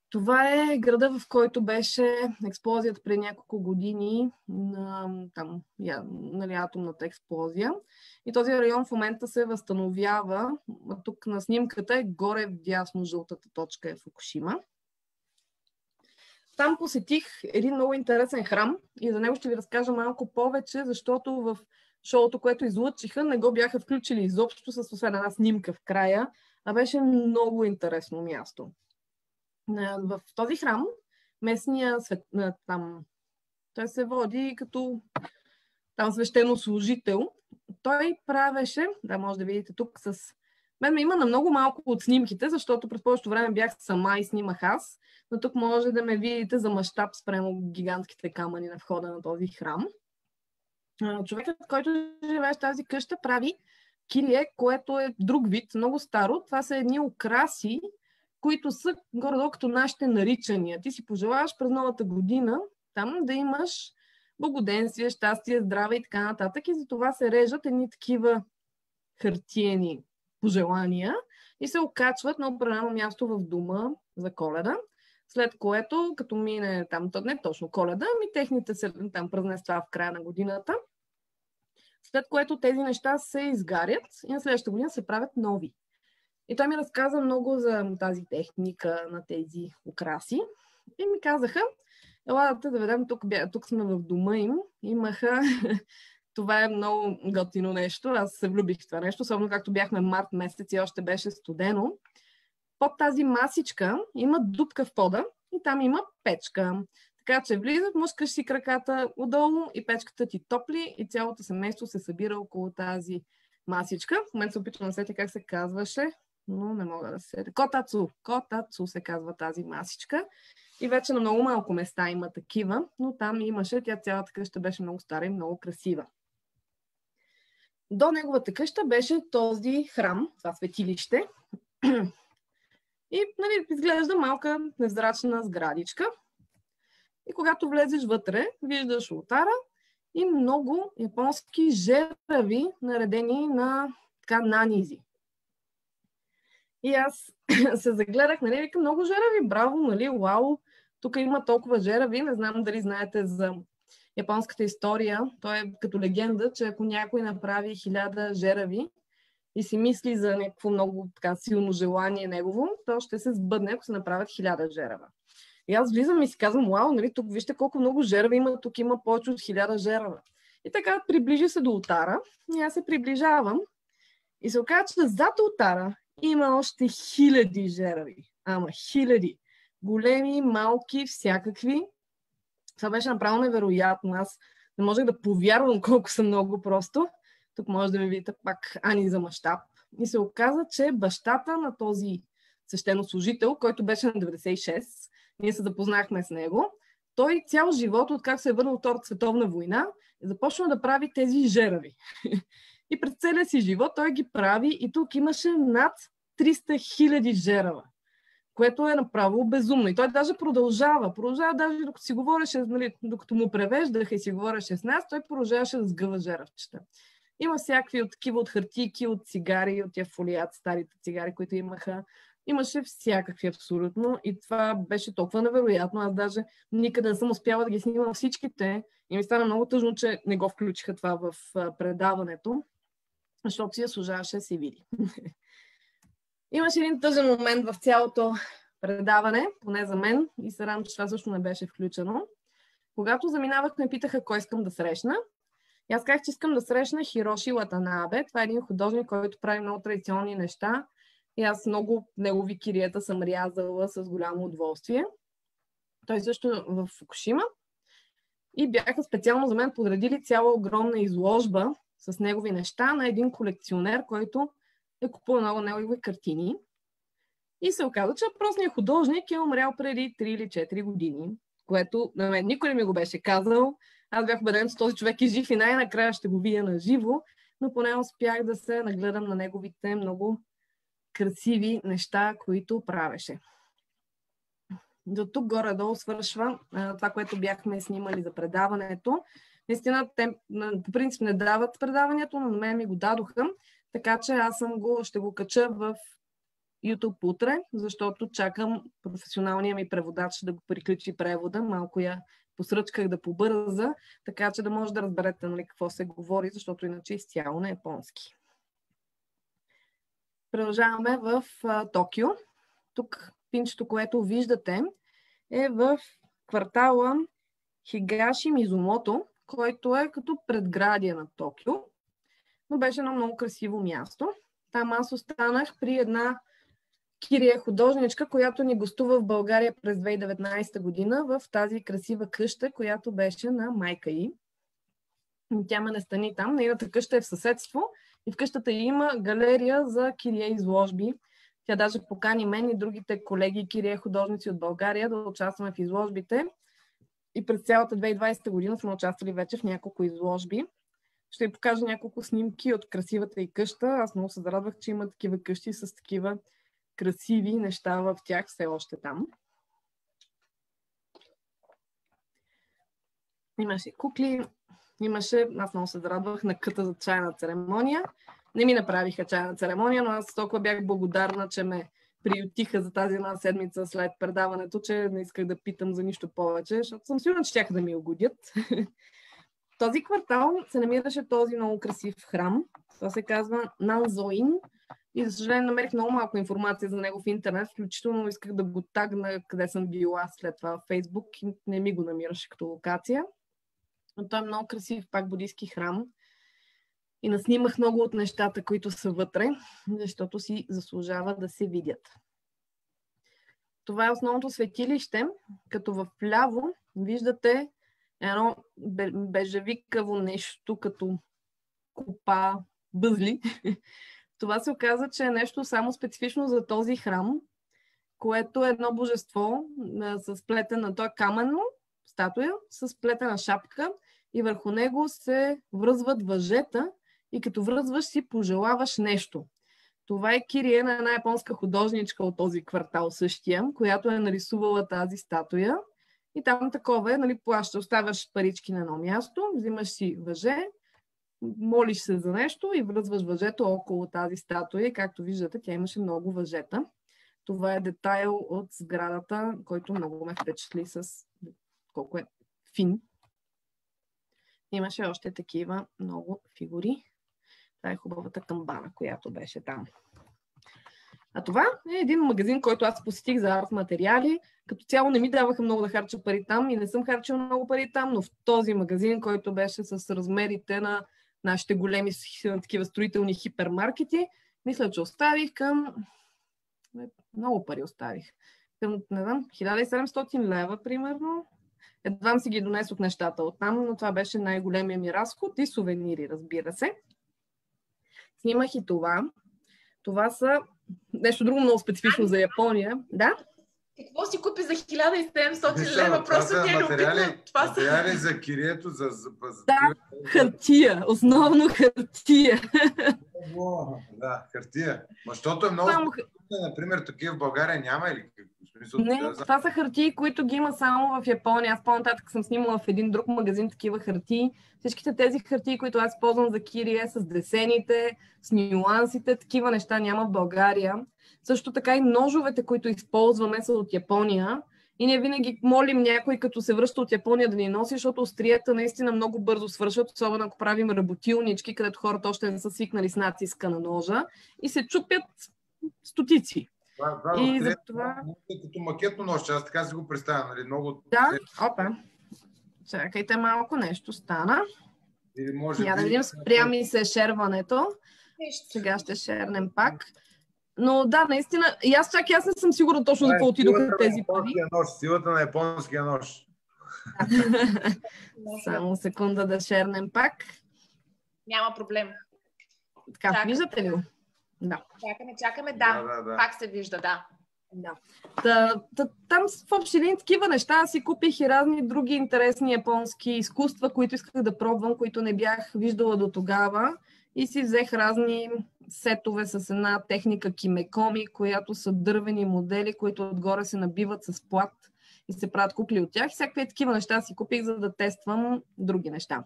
Това е града, в който беше експлозията преди няколко години на там, я, нали, атомната експлозия. И този район в момента се възстановява. Тук на снимката е горе в дясно жълтата точка е Фукушима. Там посетих един много интересен храм и за него ще ви разкажа малко повече, защото в шоуто, което излъчиха, не го бяха включили изобщо с освен една снимка в края, а беше много интересно място. В този храм местния свет, там, той се води като там свещено служител. Той правеше, да може да видите тук с мен ме има на много малко от снимките, защото през повечето време бях сама и снимах аз, но тук може да ме видите за мащаб спрямо гигантските камъни на входа на този храм. Човекът, който живее в тази къща, прави килие, което е друг вид, много старо. Това са едни украси, които са горе-долу като нашите наричания. Ти си пожелаваш през новата година там да имаш благоденствие, щастие, здраве и така нататък. И за това се режат едни такива хартиени пожелания и се окачват на определено място в дома за коледа. След което, като мине там, не точно коледа, ми техните се там празненства в края на годината. След което тези неща се изгарят и на следващата година се правят нови. И той ми разказа много за тази техника на тези украси. И ми казаха, ела да доведем, тук, тук сме в дома им. Имаха това е много готино нещо. Аз се влюбих в това нещо, особено както бяхме март месец и още беше студено. Под тази масичка има дупка в пода и там има печка. Така че влизат, мускаш си краката отдолу и печката ти топли и цялото семейство се събира около тази масичка. В момента се опитвам да сетя как се казваше, но не мога да се... Котацу. Котацу се казва тази масичка. И вече на много малко места има такива, но там имаше, тя цялата къща беше много стара и много красива. До неговата къща беше този храм, това светилище. И нали, изглежда малка невзрачна сградичка. И когато влезеш вътре, виждаш ултара и много японски жерави, наредени на така нанизи. И аз <clears throat> се загледах, нали, викам, много жерави, браво, нали, вау, тук има толкова жерави, не знам дали знаете за японската история, той е като легенда, че ако някой направи хиляда жерави и си мисли за някакво много така силно желание негово, то ще се сбъдне, ако се направят хиляда жерава. И аз влизам и си казвам, вау, нали, тук вижте колко много жерави има, тук има повече от хиляда жерава. И така приближи се до ултара и аз се приближавам и се оказа, че зад ултара има още хиляди жерави. Ама хиляди. Големи, малки, всякакви. Това беше направо невероятно. Аз не можех да повярвам <laughs> колко са много просто. Тук може да ми видите пак Ани за мащаб. И се оказа, че бащата на този свещенослужител, който беше на 96, ние се запознахме с него, той цял живот, откак се е върнал от Втората световна война, е започнал да прави тези жерави. <laughs> И през целия си живот той ги прави и тук имаше над 300 хиляди жерава което е направо безумно. И той даже продължава. Продължава даже докато си говореше, нали, докато му превеждаха и си говореше с нас, той продължаваше да сгъва жеравчета. Има всякакви от такива от хартийки, от цигари, от тия фолият, старите цигари, които имаха. Имаше всякакви абсолютно и това беше толкова невероятно. Аз даже никъде не съм успяла да ги снимам всичките и ми стана много тъжно, че не го включиха това в предаването, защото си я служаваше да си види. <laughs> Имаше един тъжен момент в цялото предаване, поне за мен, и се радвам, че това също не беше включено. Когато заминавахме, питаха кой искам да срещна. И аз казах, че искам да срещна Хироши Латанабе. Това е един художник, който прави много традиционни неща. И аз много негови кириета съм рязала с голямо удоволствие. Той също в Фукушима. И бяха специално за мен подредили цяла огромна изложба с негови неща на един колекционер, който е купувал много негови картини. И се оказа, че въпросният художник е умрял преди 3 или 4 години. което на мен никой не ми го беше казал. Аз бях убеден, че този човек е жив и най-накрая ще го вия на живо, но поне успях да се нагледам на неговите много красиви неща, които правеше. До тук горе-долу свършва а, това, което бяхме снимали за предаването. Наистина, те по принцип не дават предаването, но на мен ми го дадоха, така че аз съм го, ще го кача в YouTube утре, защото чакам професионалния ми преводач да го приключи превода. Малко я посръчках да побърза, така че да може да разберете нали, какво се говори, защото иначе изцяло на японски. Продължаваме в а, Токио. Тук пинчето, което виждате, е в квартала Хигаши Мизумото, който е като предградие на Токио, но беше едно много красиво място. Там аз останах при една Кирия художничка, която ни гостува в България през 2019 година в тази красива къща, която беше на майка й. Тя ме не стани там. Нейната къща е в съседство и в къщата има галерия за кирия изложби. Тя даже покани мен и другите колеги кирия художници от България да участваме в изложбите. И през цялата 2020 година сме участвали вече в няколко изложби. Ще ви покажа няколко снимки от красивата и къща. Аз много се зарадвах, че има такива къщи с такива красиви неща в тях все още там. Имаше кукли, имаше, аз много се зарадвах на къта за чайна церемония. Не ми направиха чайна церемония, но аз толкова бях благодарна, че ме приютиха за тази една седмица след предаването, че не исках да питам за нищо повече, защото съм сигурна, че тяха да ми угодят. <laughs> този квартал се намираше този много красив храм. Това се казва Нанзоин. И за съжаление намерих много малко информация за него в интернет, включително исках да го тагна къде съм била след това в Фейсбук и не ми го намираше като локация. Но той е много красив, пак буддийски храм. И наснимах много от нещата, които са вътре, защото си заслужава да се видят. Това е основното светилище, като в ляво виждате едно бежевикаво нещо, като копа, бъзли, <laughs> това се оказа, че е нещо само специфично за този храм, което е едно божество с плетена, то е каменно, статуя, с плетена шапка и върху него се връзват въжета и като връзваш си пожелаваш нещо. Това е Кирие на една японска художничка от този квартал същия, която е нарисувала тази статуя. И там такова е, нали, плаща, оставяш парички на едно място, взимаш си въже, молиш се за нещо и връзваш въжето около тази статуя. Както виждате, тя имаше много въжета. Това е детайл от сградата, който много ме впечатли с колко е фин. Имаше още такива много фигури. Това е хубавата камбана, която беше там. А това е един магазин, който аз посетих за арт материали. Като цяло не ми даваха много да харча пари там и не съм харчила много пари там, но в този магазин, който беше с размерите на нашите големи такива строителни хипермаркети, мисля, че оставих към... Много пари оставих. Към, не знам, 1700 лева, примерно. Едва си ги донесох нещата от там, но това беше най-големия ми разход и сувенири, разбира се. Снимах и това. Това са нещо друго много специфично за Япония. Да? Какво си купи за 1700 лева? Просто ти е любимо. Това са материали за кирието, за, за, за Да, хартия. Основно хартия. да, хартия. Защото е много... Само... Например, такива в България няма или смисъл, не, да, това са хартии, които ги има само в Япония. Аз по-нататък съм снимала в един друг магазин такива хартии. Всичките тези хартии, които аз ползвам за кирие, с десените, с нюансите, такива неща няма в България. Също така и ножовете, които използваме, са от Япония. И ние винаги молим някой, като се връща от Япония, да ни носи, защото острията наистина много бързо свършват, особено ако правим работилнички, където хората още не са свикнали с натиска на ножа и се чупят стотици. Това, това и за това... Като макетно нож, аз така си го представям, нали? Много... Да, опа. Чакайте малко, нещо стана. Или може Я да видим, спря ми се шерването. Сега ще шернем пак. Но да, наистина, и аз чак аз не съм сигурна точно за какво отидоха тези пари. Нож, силата на японския нож. <laughs> Само секунда да шернем пак. Няма проблем. Така, Чакай. виждате ли го? Да. Чакаме, чакаме, да. да, да, да. Пак се вижда, да. Да. Та, та, там в общини такива неща. Аз си купих и разни други интересни японски изкуства, които исках да пробвам, които не бях виждала до тогава. И си взех разни сетове с една техника кимекоми, която са дървени модели, които отгоре се набиват с плат и се правят кукли от тях. И всякакви такива неща си купих, за да тествам други неща.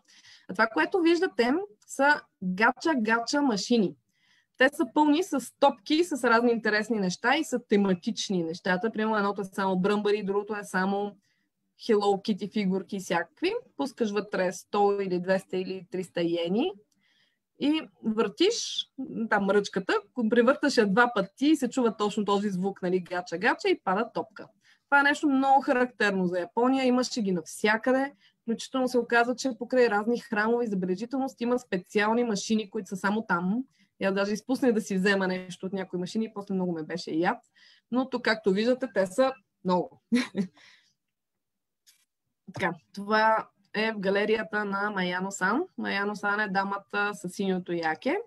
А това, което виждате, са гача-гача машини. Те са пълни с топки, с разни интересни неща и са тематични нещата. Примерно едното е само бръмбари, другото е само Hello Kitty фигурки всякакви. Пускаш вътре 100 или 200 или 300 йени и въртиш там ръчката, превърташ я два пъти и се чува точно този звук, нали, гача-гача и пада топка. Това е нещо много характерно за Япония. Имаше ги навсякъде. Включително се оказа, че покрай разни храмови забележителности има специални машини, които са само там. Я даже изпуснах да си взема нещо от някои машини и после много ме беше яд. Но тук, както виждате, те са много. <laughs> така, това е в галерията на Маяно Сан. Маяно Сан е дамата с синьото яке,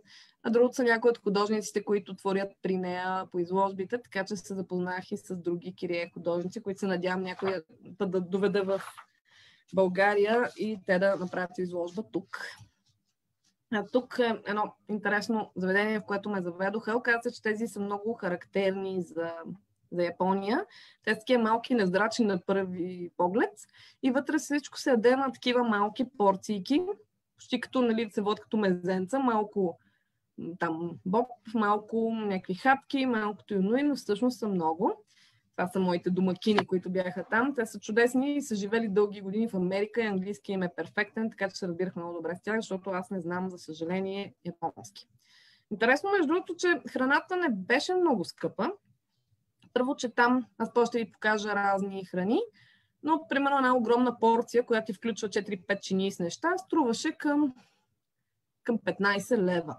а другото са някои от художниците, които творят при нея по изложбите, така че се запознах и с други кирие художници, които се надявам някой да доведа в България и те да направят изложба тук. А тук е едно интересно заведение, в което ме заведоха. Оказва се, че тези са много характерни за, за Япония. Те са такива малки, нездрачни на първи поглед. И вътре всичко се яде на такива малки порцийки, почти като нали, се водят като мезенца, малко там боб, малко някакви хапки, малко тюнуи, но всъщност са много. Това са моите домакини, които бяха там. Те са чудесни и са живели дълги години в Америка и английски им е перфектен, така че се разбирах много добре с тях, защото аз не знам, за съжаление, японски. Интересно, между другото, че храната не беше много скъпа. Първо, че там, аз по ще ви покажа разни храни, но примерно една огромна порция, която ти включва 4-5 чини с неща, струваше към, към 15 лева.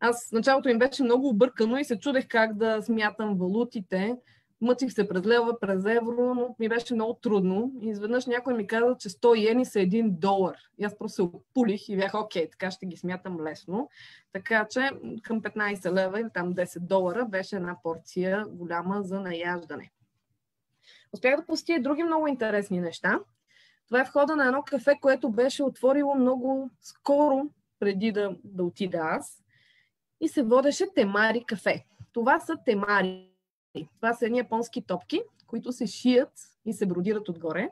Аз началото ми беше много объркано и се чудех как да смятам валутите, Мъчих се през лева, през евро, но ми беше много трудно. И изведнъж някой ми каза, че 100 йени са 1 долар. И аз просто се опулих и бях, окей, така ще ги смятам лесно. Така че към 15 лева или там 10 долара беше една порция голяма за наяждане. Успях да посетя и други много интересни неща. Това е входа на едно кафе, което беше отворило много скоро, преди да, да отида аз. И се водеше Темари кафе. Това са темари това са едни японски топки, които се шият и се бродират отгоре.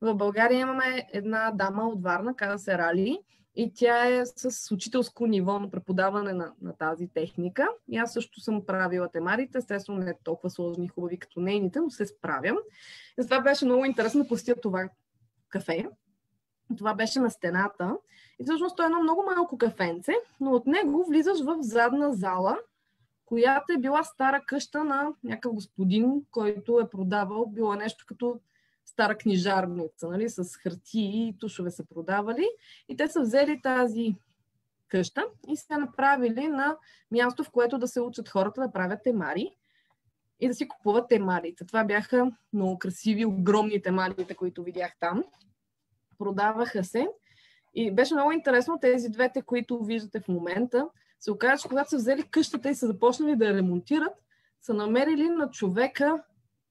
В България имаме една дама от Варна, каза се Рали, и тя е с учителско ниво на преподаване на, на тази техника. И аз също съм правила темарите, естествено не е толкова сложни и хубави като нейните, но се справям. И това беше много интересно да посетя това кафе. Това беше на стената. И всъщност то е едно много малко кафенце, но от него влизаш в задна зала, която е била стара къща на някакъв господин, който е продавал, било нещо като стара книжарница, нали, с хартии и тушове са продавали. И те са взели тази къща и се направили на място, в което да се учат хората да правят темари и да си купуват темарите. Това бяха много красиви, огромни темарите, които видях там. Продаваха се. И беше много интересно тези двете, които виждате в момента се оказа, че когато са взели къщата и са започнали да я ремонтират, са намерили на човека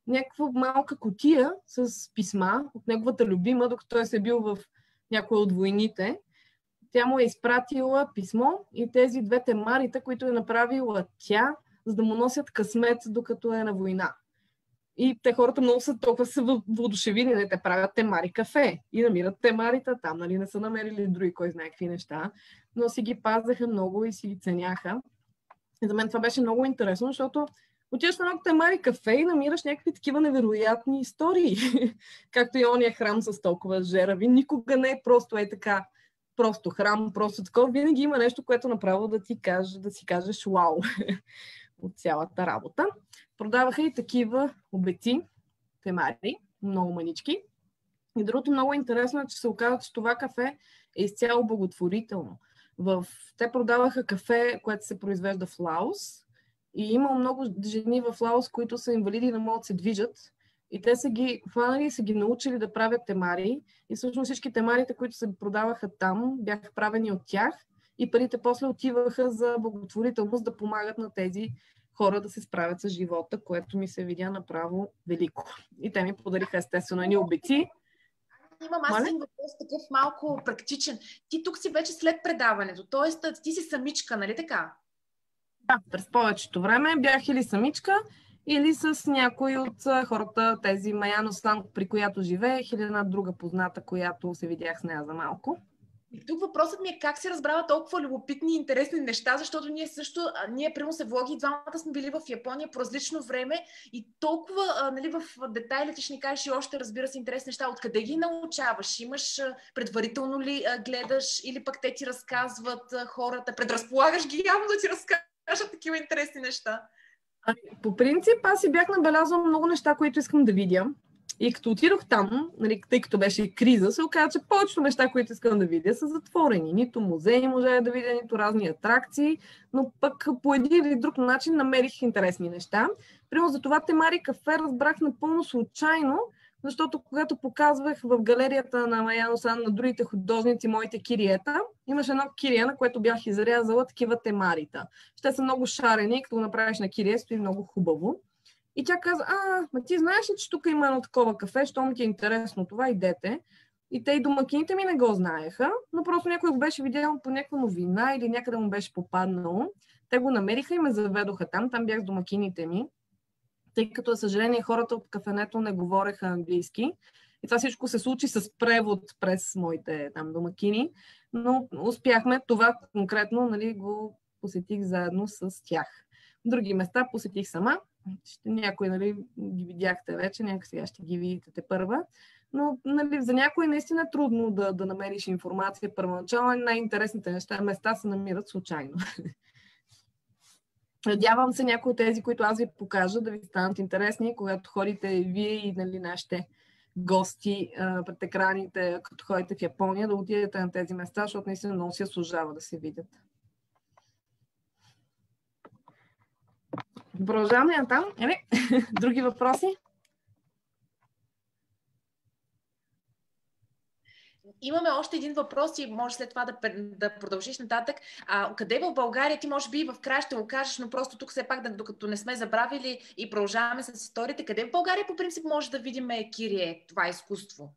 някаква малка котия с писма от неговата любима, докато той се е бил в някоя от войните. Тя му е изпратила писмо и тези двете марита, които е направила тя, за да му носят късмет, докато е на война. И те хората много са толкова са въодушевили, не те правят темари кафе и намират темарите там, нали не са намерили други, кой знае какви неща, но си ги пазаха много и си ги ценяха. И за мен това беше много интересно, защото отиваш на много темари кафе и намираш някакви такива невероятни истории. <laughs> Както и ония храм с толкова жерави. Никога не е просто е така просто храм, просто такова. Винаги има нещо, което направо да ти каже, да си кажеш вау <laughs> от цялата работа. Продаваха и такива обети, темари, много манички. И другото много интересно е, че се оказа, че това кафе е изцяло благотворително. В... Те продаваха кафе, което се произвежда в Лаос. И има много жени в Лаос, които са инвалиди и не могат да се движат. И те са ги хванали и са ги научили да правят темари. И всъщност всички темарите, които се продаваха там, бяха правени от тях. И парите после отиваха за благотворителност да помагат на тези хора да се справят с живота, което ми се видя направо велико. И те ми подариха естествено едни обици. Имам аз един въпрос такъв малко практичен. Ти тук си вече след предаването, т.е. ти си самичка, нали така? Да, през повечето време бях или самичка, или с някой от хората, тези Маяно Сан, при която живеех, или една друга позната, която се видях с нея за малко. И тук въпросът ми е как се разбрава толкова любопитни и интересни неща, защото ние също, ние прямо се влоги, двамата сме били в Япония по различно време и толкова нали, в детайлите ще ни кажеш и още, разбира се, интересни неща. Откъде ги научаваш? Имаш предварително ли гледаш или пък те ти разказват хората? Предразполагаш ги явно да ти разкажат такива интересни неща. Ами, по принцип, аз си бях набелязала много неща, които искам да видя. И като отидох там, нали, тъй като беше криза, се оказа, че повечето неща, които искам да видя, са затворени. Нито музеи може да видя, нито разни атракции, но пък по един или друг начин намерих интересни неща. Примерно за това Темари кафе разбрах напълно случайно, защото когато показвах в галерията на Маяно Сан на другите художници моите кириета, имаше едно кирие, на което бях изрязала такива темарита. Ще са много шарени, като го направиш на кирие, стои много хубаво. И тя каза, а, ма ти знаеш ли, че тук има едно такова кафе, що ми ти е интересно това, идете. И те и домакините ми не го знаеха, но просто някой го беше видял по някаква новина или някъде му беше попаднало. Те го намериха и ме заведоха там, там бях с домакините ми тъй като, за съжаление, хората от кафенето не говореха английски. И това всичко се случи с превод през моите там домакини, но успяхме това конкретно, нали, го посетих заедно с тях. Други места посетих сама. Ще, някои нали, ги видяхте вече, някои сега ще ги видите те първа. Но нали, за някои наистина е трудно да, да намериш информация. Първоначално най-интересните неща, места се намират случайно. <laughs> Надявам се някои от тези, които аз ви покажа, да ви станат интересни, когато ходите вие и нали, нашите гости а, пред екраните, като ходите в Япония, да отидете на тези места, защото наистина много си служава да се видят. Продължаваме на там. Или? <laughs> Други въпроси? Имаме още един въпрос и може след това да, да продължиш нататък. А, къде в България, ти може би в края ще го кажеш, но просто тук все пак, докато не сме забравили и продължаваме с историите, къде в България по принцип може да видим Кирие, това изкуство?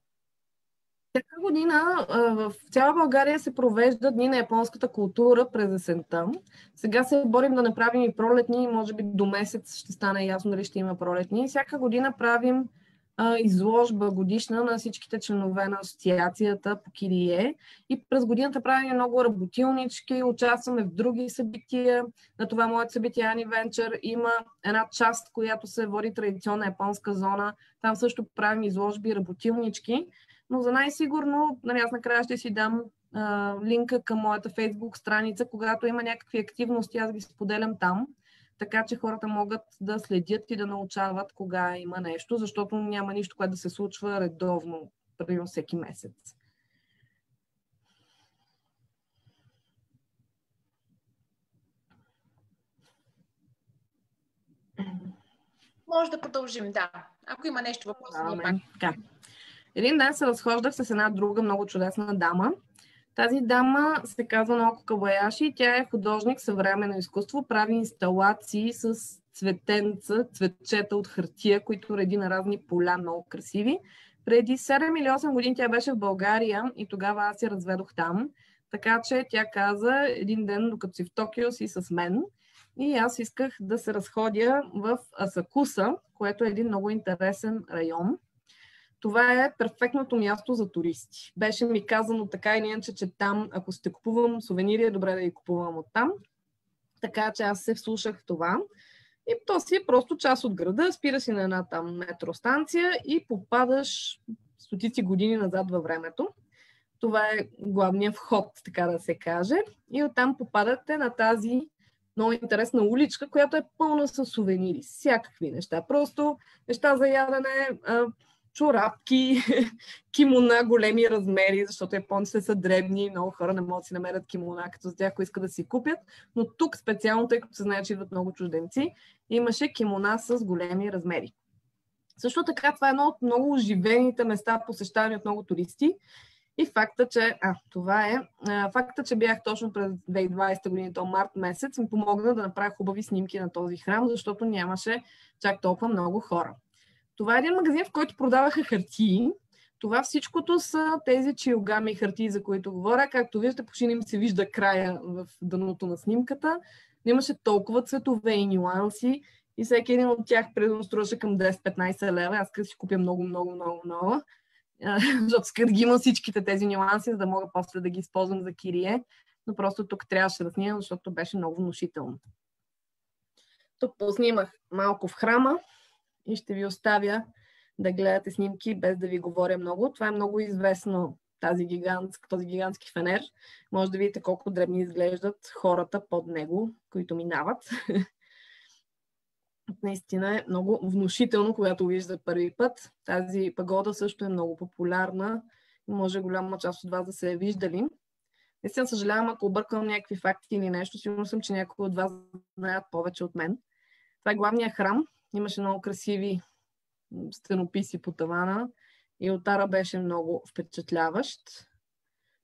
Всяка година в цяла България се провежда Дни на японската култура през есента. Сега се борим да направим и пролетни, може би до месец ще стане ясно дали ще има пролетни. Всяка година правим изложба годишна на всичките членове на асоциацията по Кирие. И през годината правим много работилнички, участваме в други събития. На това моят събитие Ани Венчър има една част, която се води традиционна японска зона. Там също правим изложби работилнички. Но за най-сигурно, нали, аз накрая ще си дам а, линка към моята фейсбук страница, когато има някакви активности, аз ги споделям там така че хората могат да следят и да научават кога има нещо, защото няма нищо, което да се случва редовно, примерно всеки месец. Може да продължим, да. Ако има нещо въпрос. Да, Един ден се разхождах с една друга много чудесна дама тази дама се казва Наоко Каваяши. Тя е художник съвременно изкуство, прави инсталации с цветенца, цветчета от хартия, които реди на разни поля, много красиви. Преди 7 или 8 години тя беше в България и тогава аз я разведох там. Така че тя каза един ден, докато си в Токио, си с мен. И аз исках да се разходя в Асакуса, което е един много интересен район това е перфектното място за туристи. Беше ми казано така и иначе, че там, ако сте купувам сувенири, е добре да ги купувам от там. Така че аз се вслушах в това. И то си е просто част от града, спира си на една там метростанция и попадаш стотици години назад във времето. Това е главният вход, така да се каже. И оттам попадате на тази много интересна уличка, която е пълна с сувенири, всякакви неща. Просто неща за ядене, чорапки, <laughs> кимона големи размери, защото японците са дребни, много хора не могат да си намерят кимона, като за тях, ако искат да си купят. Но тук специално, тъй като се знае, че идват много чужденци, имаше кимона с големи размери. Също така, това е едно от много оживените места, посещавани от много туристи. И факта, че... А, това е. А, факта, че бях точно през 2020 година, то март месец, ми помогна да направя хубави снимки на този храм, защото нямаше чак толкова много хора. Това е един магазин, в който продаваха хартии. Това всичкото са тези чиогами хартии, за които говоря. Както виждате, почти не им се вижда края в дъното на снимката. Имаше толкова цветове и нюанси и всеки един от тях предно струваше към 10-15 лева. Аз къде си купя много, много, много, много. <laughs> Защото скъде ги има всичките тези нюанси, за да мога после да ги използвам за кирие. Но просто тук трябваше да снимам, защото беше много внушително. Тук поснимах малко в храма и ще ви оставя да гледате снимки без да ви говоря много. Това е много известно тази гигантск, този гигантски фенер. Може да видите колко дребни изглеждат хората под него, които минават. <laughs> Наистина е много внушително, когато вижда първи път. Тази пагода също е много популярна. Може голяма част от вас да се е виждали. Наистина съжалявам, ако объркам някакви факти или нещо. Сигурно съм, че някои от вас знаят повече от мен. Това е главния храм. Имаше много красиви стенописи по тавана. И отара беше много впечатляващ.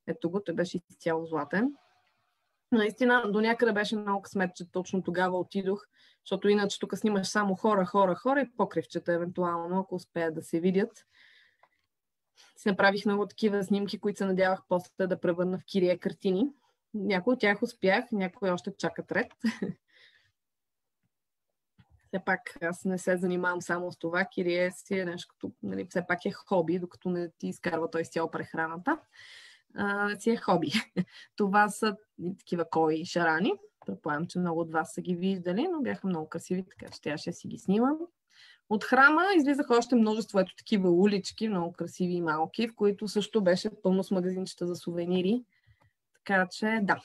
Ето го, той беше изцяло златен. Наистина, до някъде беше много късмет, че точно тогава отидох, защото иначе тук снимаш само хора, хора, хора и покривчета, евентуално, ако успеят да се видят. Си направих много такива снимки, които се надявах после да превърна в кирия картини. Някои от тях успях, някои още чакат ред. Все пак аз не се занимавам само с това. Кирие си е нещо като, нали, все пак е хоби, докато не ти изкарва той цяло прехраната. А, си е хоби. <laughs> това са такива кои шарани. Предполагам, че много от вас са ги виждали, но бяха много красиви, така че тя ще си ги снимам. От храма излизаха още множество ето такива улички, много красиви и малки, в които също беше пълно с магазинчета за сувенири. Така че да.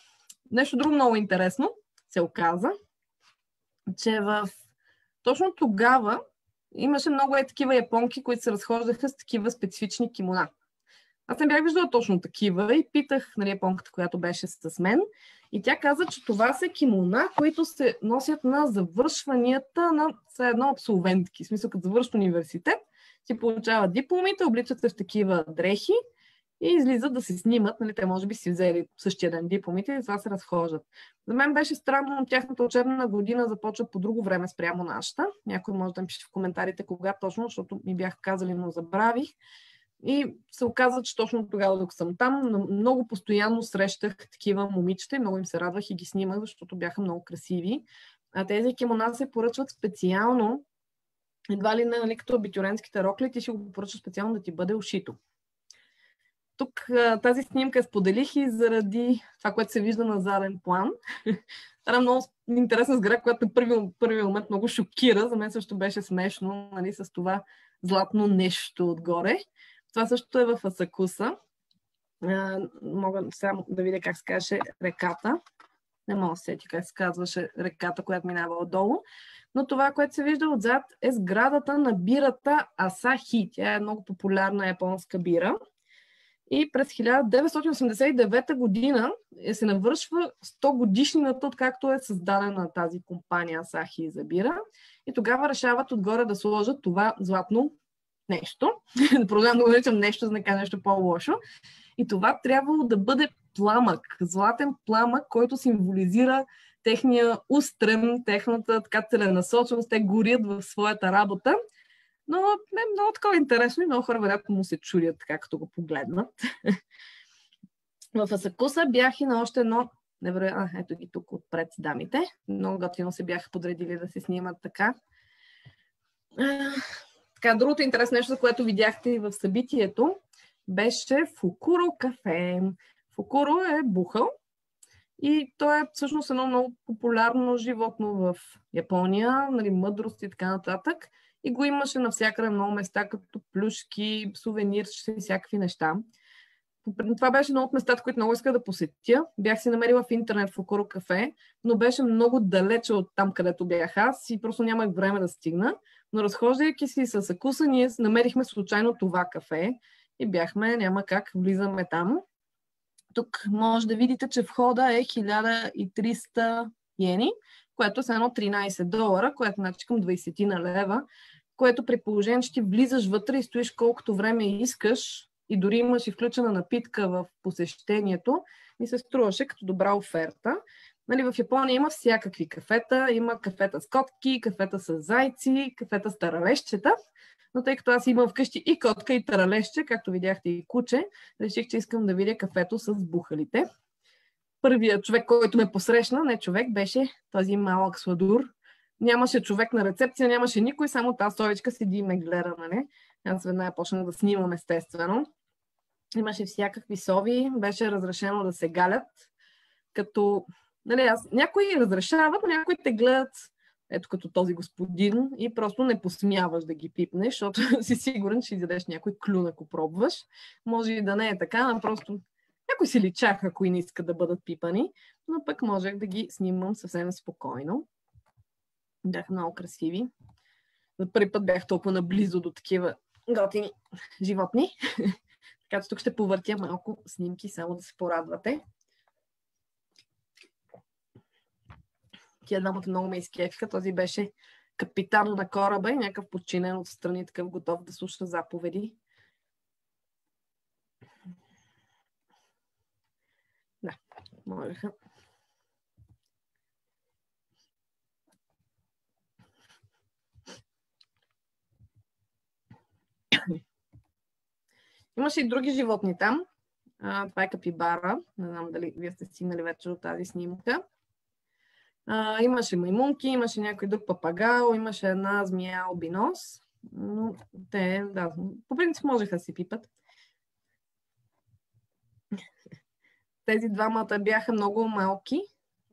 Нещо друго много интересно се оказа, че в точно тогава имаше много е такива японки, които се разхождаха с такива специфични кимона. Аз не бях виждала точно такива и питах нали, японката, която беше с мен. И тя каза, че това са кимона, които се носят на завършванията на едно абсолвентки. В смисъл, като завършва университет, си получават дипломите, обличат се в такива дрехи и излизат да се снимат. Нали, те може би си взели същия ден дипломите и това се разхождат. За мен беше странно, но тяхната учебна година започва по друго време спрямо нашата. Някой може да ми пише в коментарите кога точно, защото ми бяха казали, но забравих. И се оказа, че точно тогава, докато съм там, много постоянно срещах такива момичета и много им се радвах и ги снимах, защото бяха много красиви. А тези кимона се поръчват специално, едва ли не, нали, като абитюренските рокли, ти си го поръчваш специално да ти бъде ушито. Тук тази снимка споделих и заради това, което се вижда на заден план. <laughs> Това е много интересна сграда, която първи, първи момент много шокира. За мен също беше смешно нали, с това златно нещо отгоре. Това също е в Асакуса. мога само да видя как се каже реката. Не мога да сети как се казваше реката, която минава отдолу. Но това, което се вижда отзад, е сградата на бирата Асахи. Тя е много популярна японска бира. И през 1989 година е, се навършва 100 годишнината, откакто е създадена тази компания Асахи Забира. И тогава решават отгоре да сложат това златно нещо. <laughs> Продължавам да го наричам нещо, за да нещо по-лошо. И това трябвало да бъде пламък, златен пламък, който символизира техния устрем, техната така целенасоченост. Те горят в своята работа. Но е много такова интересно и много хора вероятно му се чудят така, като го погледнат. <laughs> в Асакуса бях и на още едно невероятно, ето ги тук отпред дамите. Много готино се бяха подредили да се снимат така. Така, другото интересно нещо, което видяхте и в събитието, беше Фукуро кафе. Фукуро е бухъл и то е всъщност едно много популярно животно в Япония, нали, мъдрост и така нататък. И го имаше навсякъде много места, като плюшки, сувенирчета и всякакви неща. Това беше едно от местата, които много иска да посетя. Бях си намерила в интернет в Окоро кафе, но беше много далече от там, където бях аз и просто нямах време да стигна. Но разхождайки си с Акуса, ние намерихме случайно това кафе и бяхме, няма как, влизаме там. Тук може да видите, че входа е 1300 йени, което е едно 13 долара, което значи към 20 на лева, което при положение, че ти влизаш вътре и стоиш колкото време искаш, и дори имаше включена напитка в посещението, ми се струваше като добра оферта. Нали, в Япония има всякакви кафета. Има кафета с котки, кафета с зайци, кафета с таралещчета. Но тъй като аз имам вкъщи и котка, и таралещче, както видяхте и куче, реших, че искам да видя кафето с бухалите. Първият човек, който ме посрещна, не човек, беше този малък сладур. Нямаше човек на рецепция, нямаше никой, само тази совечка седи и ме гледа, нали? Аз веднага почнах да снимам, естествено. Имаше всякакви сови, беше разрешено да се галят, като Нали, аз, някои разрешават, някои те гледат ето като този господин и просто не посмяваш да ги пипнеш, защото <laughs> си сигурен, че изядеш някой клюн, ако пробваш. Може и да не е така, но просто някои си личаха, кои не искат да бъдат пипани, но пък можех да ги снимам съвсем спокойно. Бяха много красиви. За първи път бях толкова наблизо до такива готини животни. <laughs> така че тук ще повъртя малко снимки, само да се порадвате. Тия двамата много ме изкефиха. Този беше капитан на кораба и някакъв подчинен от страни, такъв готов да слуша заповеди. Да, можеха. Имаше и други животни там. А, това е капибара. Не знам дали вие сте стигнали вече от тази снимка. А, имаше маймунки, имаше някой друг папагал, имаше една змия албинос. Но те, да, по принцип можеха да си пипат. <laughs> Тези двамата бяха много малки.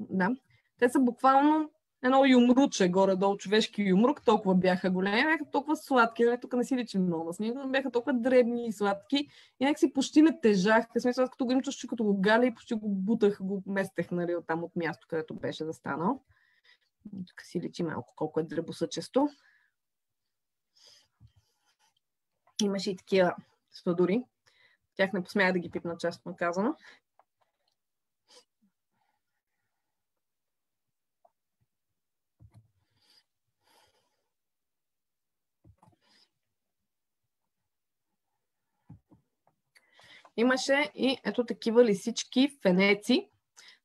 Да. Те са буквално едно юмруче горе-долу, човешки юмрук, толкова бяха големи, бяха толкова сладки, нали, тук не си личи много на снимка, бяха толкова дребни и сладки и някакси почти не тежах, в смисъл, като го им чувствах, като го и почти го бутах, го местех нали, от там от място, където беше застанал. Тук си личи малко колко е дребосъчесто. Имаше и такива сладури. Тях не посмях да ги пипна, честно казано. Имаше и ето такива лисички, фенеци.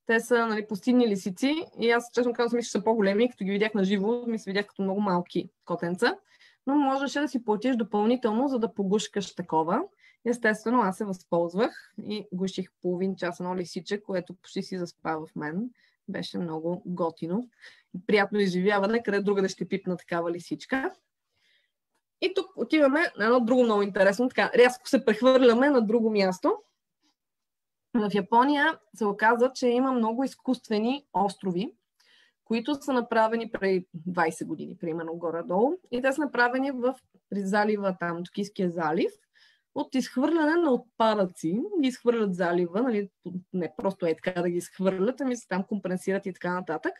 Те са нали, пустинни лисици и аз честно казвам, мисля, че са по-големи, като ги видях на живо, ми се видях като много малки котенца. Но можеше да си платиш допълнително, за да погушкаш такова. Естествено, аз се възползвах и гуших половин час едно лисиче, което почти си заспа в мен. Беше много готино. Приятно изживяване, къде друга да ще пипна такава лисичка. И тук отиваме на едно друго много интересно. Така, рязко се прехвърляме на друго място. В Япония се оказа, че има много изкуствени острови, които са направени преди 20 години, примерно горе-долу. И те са направени в залива там, Токийския залив, от изхвърляне на отпадъци. Ги изхвърлят залива, нали, не просто е така да ги изхвърлят, ами се там компенсират и така нататък.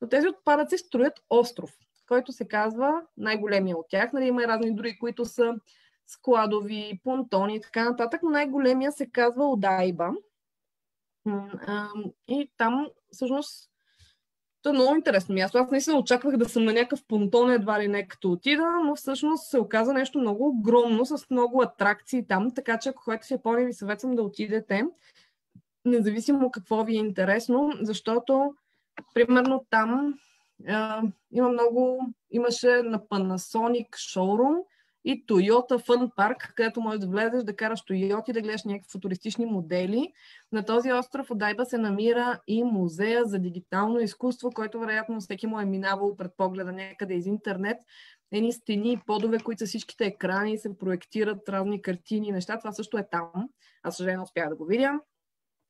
Но тези отпадъци строят остров който се казва най-големия от тях. Нали, има и разни други, които са складови, понтони и така нататък, но най-големия се казва Одайба. И там всъщност то е много интересно място. Аз наистина очаквах да съм на някакъв понтон едва ли не като отида, но всъщност се оказа нещо много огромно, с много атракции там, така че ако ходите в Япония ви съветвам да отидете, независимо какво ви е интересно, защото примерно там има много, имаше на Panasonic шоурум и Toyota Fun Park, където можеш да влезеш да караш Toyota и да гледаш някакви футуристични модели. На този остров Одайба се намира и музея за дигитално изкуство, който вероятно всеки му е минавал пред погледа някъде из интернет. Едни стени и подове, които са всичките екрани, се проектират разни картини и неща. Това също е там. Аз съжалено успях да го видя.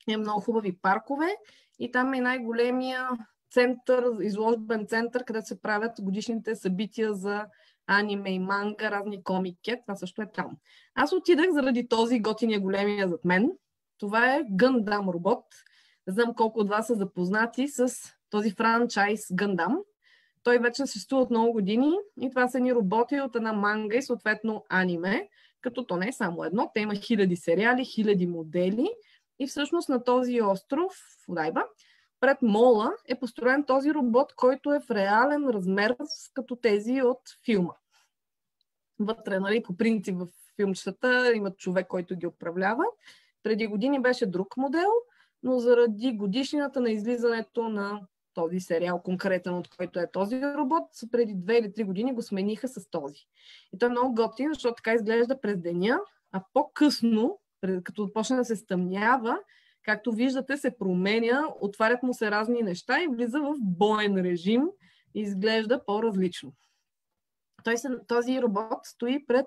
Има много хубави паркове и там е най-големия център, изложбен център, където се правят годишните събития за аниме и манга, разни комики. Това също е там. Аз отидах заради този готиния големия зад мен. Това е Gundam робот. Не знам колко от вас са запознати с този франчайз Gundam. Той вече съществува от много години и това са ни роботи от една манга и съответно аниме, като то не е само едно, те има хиляди сериали, хиляди модели и всъщност на този остров, Удайба, пред мола е построен този робот, който е в реален размер като тези от филма. Вътре, нали, по принцип в филмчетата имат човек, който ги управлява. Преди години беше друг модел, но заради годишнината на излизането на този сериал, конкретен от който е този робот, преди две или три години го смениха с този. И той е много готин, защото така изглежда през деня, а по-късно, като почне да се стъмнява, както виждате, се променя, отварят му се разни неща и влиза в боен режим и изглежда по-различно. Той се, този робот стои пред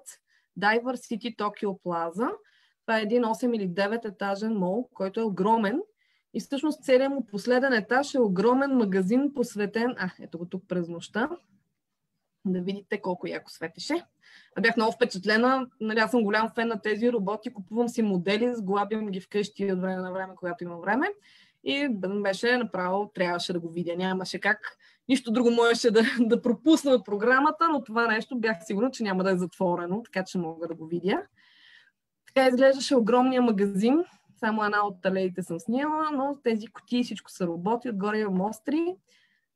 Diver City Tokyo Plaza. Това е един 8 или 9 етажен мол, който е огромен. И всъщност целият му последен етаж е огромен магазин, посветен... А, ето го тук през нощта. Да видите колко яко светеше. Бях много впечатлена. Нали, аз съм голям фен на тези роботи. Купувам си модели, сглабям ги вкъщи от време на време, когато имам време. И беше направо, трябваше да го видя. Нямаше как. Нищо друго можеше да, <laughs> да пропусна от програмата, но това нещо бях сигурна, че няма да е затворено, така че мога да го видя. Така изглеждаше огромния магазин. Само една от алеите съм снимала, но тези кутии всичко са роботи. Отгоре имам остри.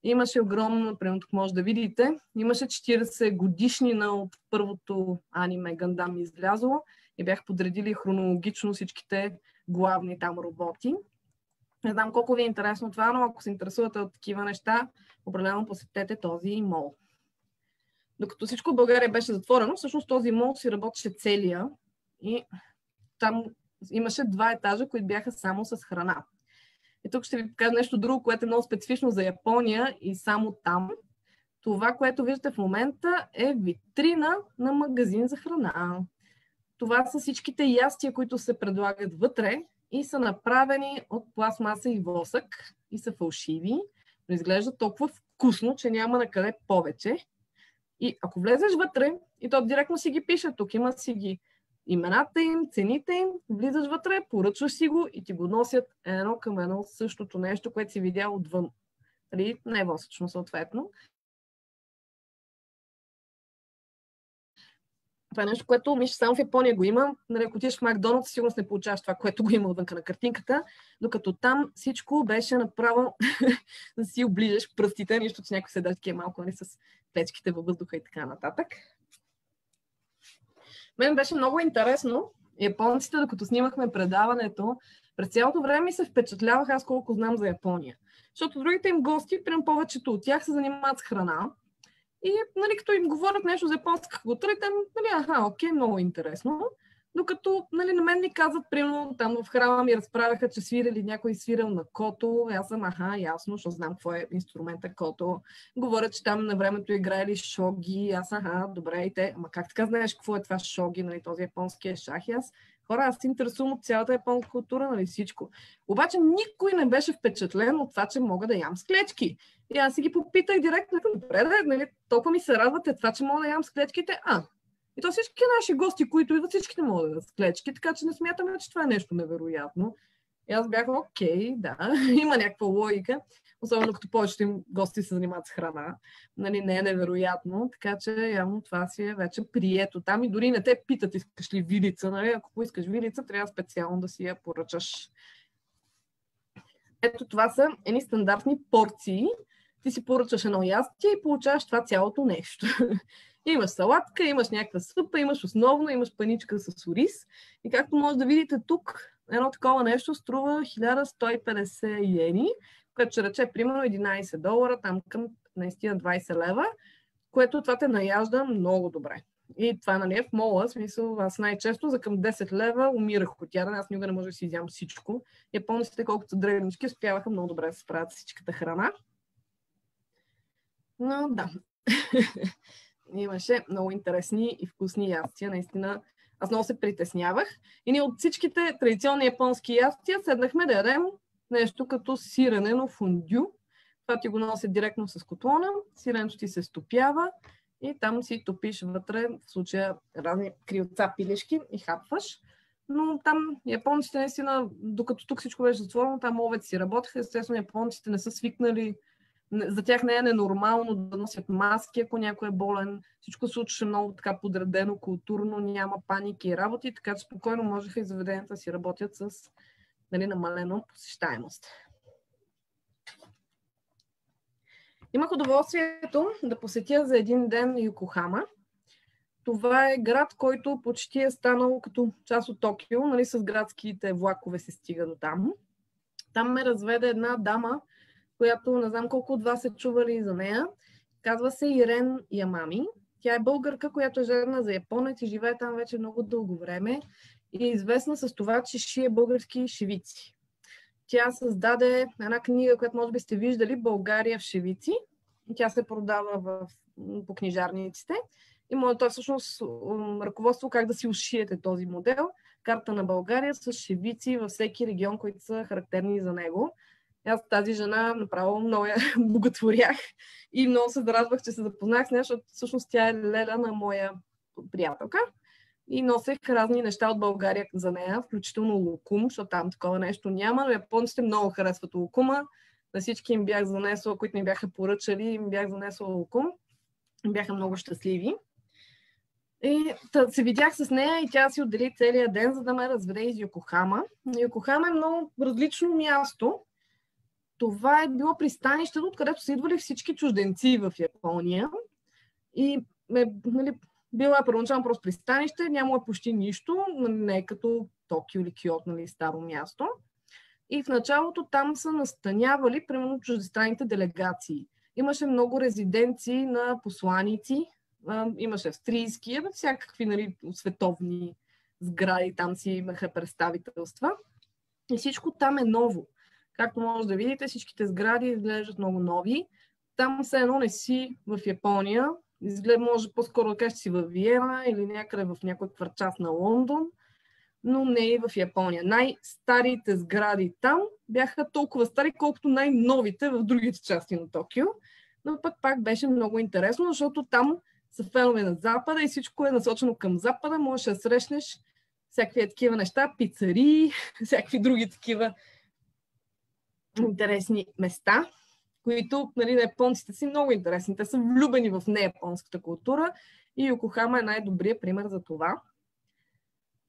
Имаше огромно, примерно тук може да видите, имаше 40 годишнина от първото аниме Гандам излязло и бях подредили хронологично всичките главни там роботи. Не знам колко ви е интересно това, но ако се интересувате от такива неща, определено посетете този мол. Докато всичко в България беше затворено, всъщност този мол си работеше целия и там имаше два етажа, които бяха само с храна. И тук ще ви покажа нещо друго, което е много специфично за Япония и само там. Това, което виждате в момента е витрина на магазин за храна. Това са всичките ястия, които се предлагат вътре и са направени от пластмаса и восък и са фалшиви, но изглежда толкова вкусно, че няма на къде повече. И ако влезеш вътре, и то директно си ги пише, тук има си ги имената им, цените им, влизаш вътре, поръчваш си го и ти го носят едно към едно същото нещо, което си видял отвън. Нали? Не е съответно. Това е нещо, което мисля, само в Япония го има. Нали, ако отидеш в Макдоналдс, сигурно не получаваш това, което го има отвънка на картинката, докато там всичко беше направо <laughs> да си оближеш пръстите, нищо, че някой се даде такива малко нали, с печките във въздуха и така нататък. Мен беше много интересно. Японците, докато снимахме предаването, през цялото време се впечатлявах аз колко знам за Япония. Защото другите им гости, прям повечето от тях се занимават с храна. И нали, като им говорят нещо за японска култура, те, нали, аха, окей, много интересно. Докато нали, на мен ми казват, примерно, там в храма ми разправяха, че свирали някой свирал на кото. Аз съм, аха, ясно, защото знам какво е инструмента кото. Говорят, че там на времето играели шоги. Аз, аха, добре, и те. Ама как така знаеш какво е това шоги, нали, този японски е шах? И аз, хора, аз се интересувам от цялата японска култура, нали, всичко. Обаче никой не беше впечатлен от това, че мога да ям с клечки. И аз си ги попитах директно, добре, нали, толкова ми се радвате това, че мога да ям с клечките. А, и то всички наши гости, които идват, всичките могат да са клечки, така че не смятаме, че това е нещо невероятно. И аз бях, окей, да, <laughs> има някаква логика, особено като повечето им гости се занимават с храна. Нали, не е невероятно, така че явно това си е вече прието там и дори не те питат, искаш ли вилица, нали? ако поискаш вилица, трябва специално да си я поръчаш. Ето това са едни стандартни порции. Ти си поръчаш едно ястие и получаваш това цялото нещо. <laughs> Имаш салатка, имаш някаква супа, имаш основно, имаш паничка с ориз. И както може да видите тук, едно такова нещо струва 1150 йени, което ще рече примерно 11 долара, там към наистина 20 лева, което това те наяжда много добре. И това нали, е в мола, смисъл, аз най-често за към 10 лева умирах от яда, аз никога не може да си изям всичко. Японците, колкото древнички, успяваха много добре да се справят с всичката храна. Но да. <laughs> имаше много интересни и вкусни ястия. Наистина, аз много се притеснявах. И ние от всичките традиционни японски ястия седнахме да ядем нещо като сиренено фундю. Това ти го носят директно с котлона, сиренето ти се стопява и там си топиш вътре, в случая разни крилца, пилешки и хапваш. Но там японците наистина, докато тук всичко беше затворено, там овец си работеха. Естествено, японците не са свикнали за тях не е ненормално да носят маски, ако някой е болен. Всичко се случваше много така подредено, културно, няма паники и работи, така че спокойно можеха и заведенията си работят с нали, намалено посещаемост. Имах удоволствието да посетя за един ден Юкохама. Това е град, който почти е станал като част от Токио, нали, с градските влакове се стига до там. Там ме разведе една дама, която не знам колко от вас се чували за нея. Казва се Ирен Ямами. Тя е българка, която е жена за японец и живее там вече много дълго време и е известна с това, че шие български шивици. Тя създаде една книга, която може би сте виждали, България в шивици. Тя се продава в, по книжарниците. И може той всъщност ръководство как да си ушиете този модел. Карта на България с шивици във всеки регион, които са характерни за него. Аз тази жена направо много я <laughs> боготворях и много се зарадвах, че се запознах с нея, защото всъщност тя е леля на моя приятелка. И носех разни неща от България за нея, включително лукум, защото там такова нещо няма, но японците много харесват лукума. На всички им бях занесла, които ми бяха поръчали, им бях занесла лукум. Бяха много щастливи. И тъ, се видях с нея и тя си отдели целият ден, за да ме разведе из Йокохама. Йокохама е много различно място. Това е било пристанището, откъдето са идвали всички чужденци в Япония. И е, нали, била е първоначално просто пристанище, няма е почти нищо, нали, не е като Токио или Киот, нали, старо място. И в началото там са настанявали, примерно, чуждестранните делегации. Имаше много резиденции на посланици, имаше австрийски, всякакви нали, световни сгради, там си имаха представителства. И всичко там е ново. Както може да видите, всичките сгради изглеждат много нови. Там все едно не си в Япония. Изглежда, може по-скоро да кажеш си в Виена или някъде в някой квартал на Лондон, но не и в Япония. Най-старите сгради там бяха толкова стари, колкото най-новите в другите части на Токио. Но пък пак беше много интересно, защото там са фенове на Запада и всичко е насочено към Запада. Можеш да срещнеш всякакви такива неща, пицари, <laughs> всякакви други такива интересни места, които нали, на японците си много интересни. Те са влюбени в неяпонската култура и Йокохама е най-добрият пример за това.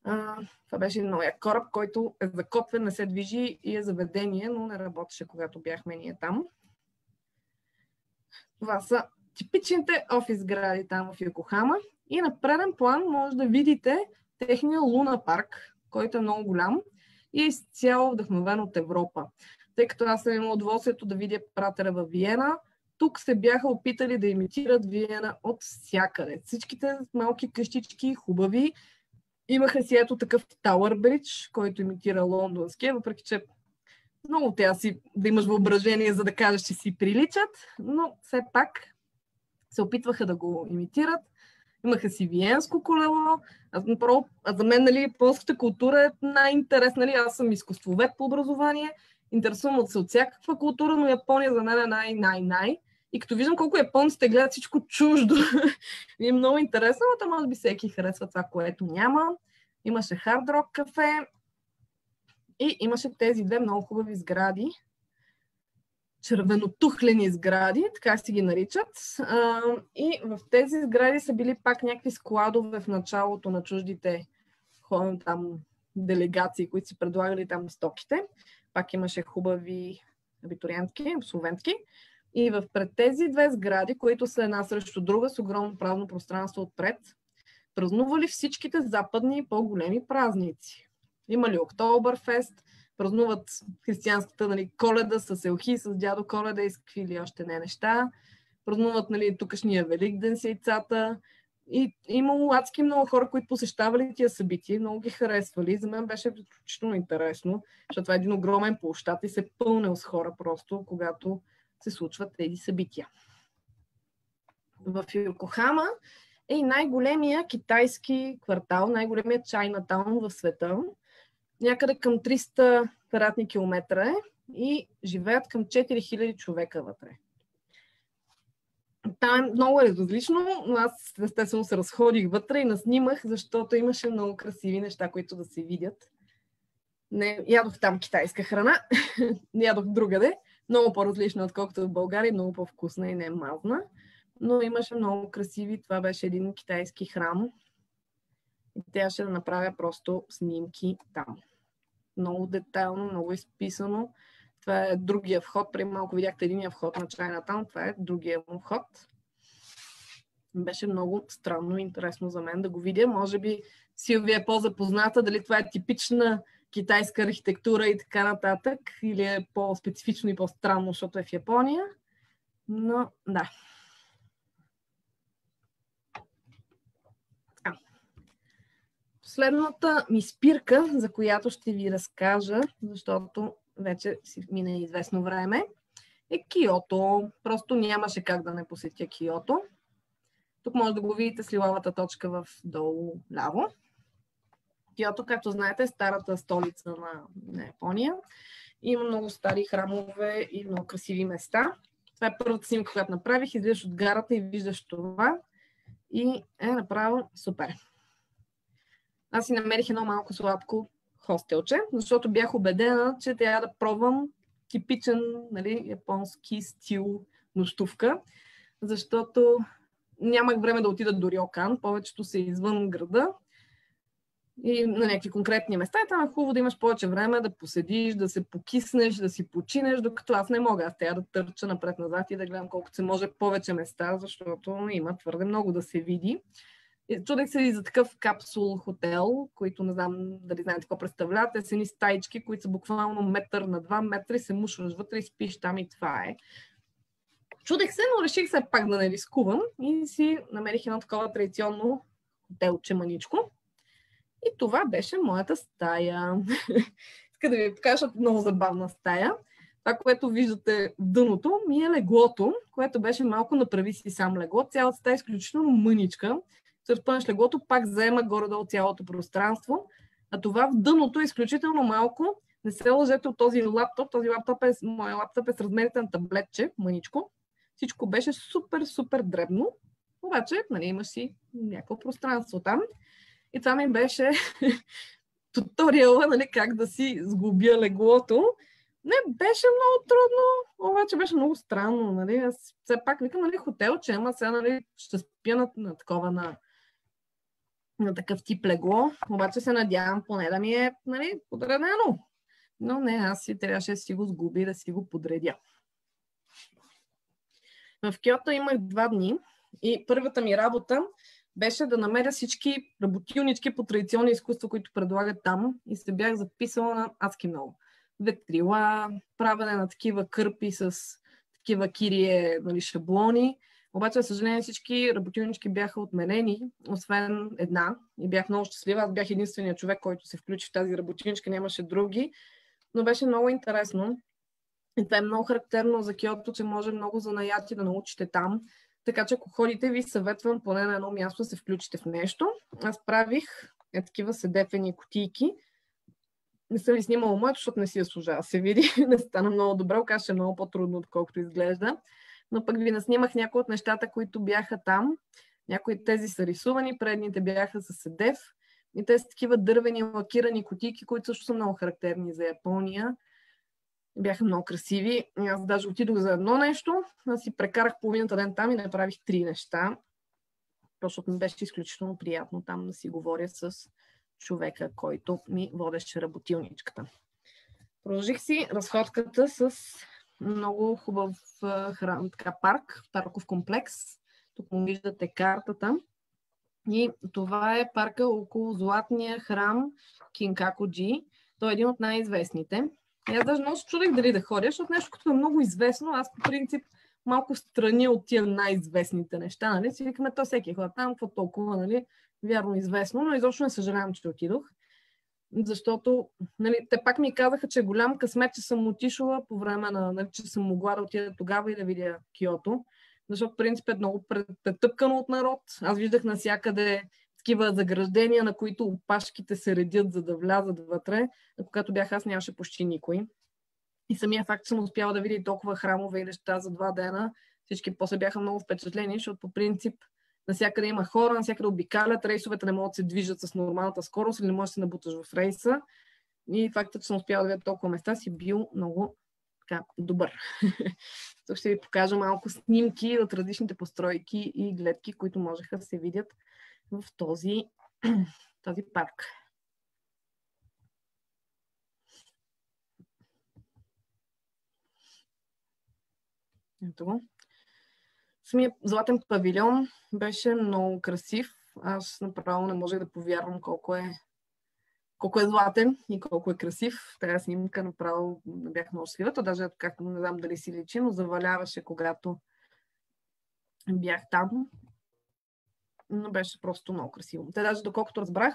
А, това беше новия кораб, който е закотвен, не се движи и е заведение, но не работеше, когато бяхме ние там. Това са типичните офис гради там в Йокохама. И на преден план може да видите техния Луна парк, който е много голям и е изцяло вдъхновен от Европа. Тъй като аз съм имала удоволствието да видя пратера в Виена, тук се бяха опитали да имитират Виена от всякъде. Всичките малки къщички, хубави, имаха си ето такъв Tower Bridge, който имитира лондонския, въпреки че много тя си да имаш въображение, за да кажеш, че си приличат, но все пак се опитваха да го имитират. Имаха си виенско колело. Аз, направо, а за мен нали, японската култура е най-интересна. Нали? Аз съм изкуствовед по образование. Интересувам от се от всякаква култура, но Япония за мен е най-най-най. И като виждам колко японците гледат всичко чуждо, <laughs> ми е много интересно, но може би всеки харесва това, което няма. Имаше хард рок кафе и имаше тези две много хубави сгради, червенотухлени сгради, така си ги наричат. И в тези сгради са били пак някакви складове в началото на чуждите там делегации, които си предлагали там стоките. Пак имаше хубави абитуриентки, абсолвентки. И в пред тези две сгради, които са една срещу друга с огромно правно пространство отпред, празнували всичките западни по-големи празници. Имали Октобърфест, празнуват християнската нали, коледа с елхи, с дядо коледа и с какви ли още не неща. Празнуват нали, тукашния Велик ден с яйцата. И имало адски много хора, които посещавали тия събития, много ги харесвали. За мен беше изключително интересно, защото това е един огромен площад и се пълнел с хора просто, когато се случват тези събития. В Йокохама е и най-големия китайски квартал, най-големия Чайнатаун в света някъде към 300 квадратни километра е и живеят към 4000 човека вътре. Там е много различно, но аз естествено се разходих вътре и наснимах, защото имаше много красиви неща, които да се видят. Не, ядох там китайска храна, <laughs> ядох другаде, много по-различна, отколкото в България, много по-вкусна и не мазна. Но имаше много красиви, това беше един китайски храм, и трябваше да направя просто снимки там. Много детайлно, много изписано. Това е другия вход. Преди малко видяхте единия вход на Чайна там. Това е другия му вход. Беше много странно и интересно за мен да го видя. Може би Силвия е по-запозната, дали това е типична китайска архитектура и така нататък, или е по-специфично и по-странно, защото е в Япония. Но да. Последната ми спирка, за която ще ви разкажа, защото вече си мина известно време, е Киото. Просто нямаше как да не посетя Киото. Тук може да го видите с лилавата точка в долу ляво. Киото, както знаете, е старата столица на, на Япония. Има много стари храмове и много красиви места. Това е първата снимка, която направих. Излизаш от гарата и виждаш това. И е направо супер. Аз си намерих едно малко сладко хостелче, защото бях убедена, че трябва да пробвам типичен нали, японски стил нощувка, защото нямах време да отида до Риокан, повечето са извън града и на някакви конкретни места. И там е хубаво да имаш повече време да поседиш, да се покиснеш, да си починеш, докато аз не мога. Аз трябва да търча напред-назад и да гледам колкото се може повече места, защото има твърде много да се види. Чудех се и за такъв капсул хотел, които не знам дали знаете какво представляват. Те са ни стаички, които са буквално метър на два метра и се мушваш вътре и спиш там и това е. Чудех се, но реших се пак да не рискувам и си намерих едно такова традиционно хотелче маничко. И това беше моята стая. <laughs> Иска да ви покажа много забавна стая. Това, което виждате дъното, ми е леглото, което беше малко направи си сам легло. Цялата стая е изключително мъничка разпънеш леглото, пак заема горе-долу цялото пространство. А това в дъното е изключително малко. Не се лъжете от този лаптоп. Този лаптоп е, моя лаптоп е с размерите на таблетче, мъничко. Всичко беше супер, супер дребно. Обаче, нали, имаш си някакво пространство там. И това ми беше <laughs> туториала, нали, как да си сгубя леглото. Не, беше много трудно, обаче беше много странно, нали. Аз все пак викам, нали, хотел, че ама сега, нали, ще спя на, на такова, на на такъв тип легло, обаче се надявам поне да ми е нали, подредено. Но не, аз си трябваше да си го сгуби, да си го подредя. В Киото имах два дни и първата ми работа беше да намеря всички работилнички по традиционни изкуства, които предлагат там и се бях записала на адски много. Ветрила, правене на такива кърпи с такива кирие нали, шаблони, обаче, за съжаление, всички работилнички бяха отменени, освен една. И бях много щастлива. Аз бях единственият човек, който се включи в тази работилничка, нямаше други. Но беше много интересно. И това е много характерно за Киото, че може много занаяти да научите там. Така че ако ходите, ви съветвам поне на едно място да се включите в нещо. Аз правих е, такива седефени кутийки. Не съм ви снимала моето, защото не си я служа. Се види, <laughs> не стана много добре, оказа, е много по-трудно, отколкото изглежда но пък ви наснимах някои от нещата, които бяха там. Някои тези са рисувани, предните бяха с седев. И те са такива дървени лакирани кутийки, които също са много характерни за Япония. Бяха много красиви. Аз даже отидох за едно нещо. Аз си прекарах половината ден там и направих три неща. Защото ми беше изключително приятно там да си говоря с човека, който ми водеше работилничката. Продължих си разходката с много хубав храм, така, парк, парков комплекс. Тук му виждате картата. И това е парка около златния храм Кинкакоджи. Той е един от най-известните. Аз даже много се чудех дали да ходя, защото нещо, като е много известно, аз по принцип малко страни от тия най-известните неща, нали? Си викаме, то всеки хора там, какво толкова, нали? Вярно известно, но изобщо не съжалявам, че отидох защото нали, те пак ми казаха, че е голям късмет, че съм отишла по време на, нали, че съм могла да отида тогава и да видя Киото, защото принцип е много претъпкано от народ. Аз виждах навсякъде такива заграждения, на които опашките се редят, за да влязат вътре. А когато бях аз, нямаше почти никой. И самия факт, че съм успяла да видя толкова храмове и неща за два дена, всички после бяха много впечатлени, защото по принцип Насякъде има хора, насякъде обикалят, рейсовете не могат да се движат с нормалната скорост или не можеш да се набуташ в рейса. И фактът, че съм успяла да видя толкова места, си бил много така, добър. <laughs> Тук ще ви покажа малко снимки от различните постройки и гледки, които можеха да се видят в този, <clears throat> този парк. Ето. Самия златен павилион беше много красив. Аз направо не можех да повярвам колко е колко е златен и колко е красив. Тази снимка направо бях много щастлива. То даже, както не знам дали си личи, но заваляваше, когато бях там. Но беше просто много красиво. Те даже, доколкото разбрах,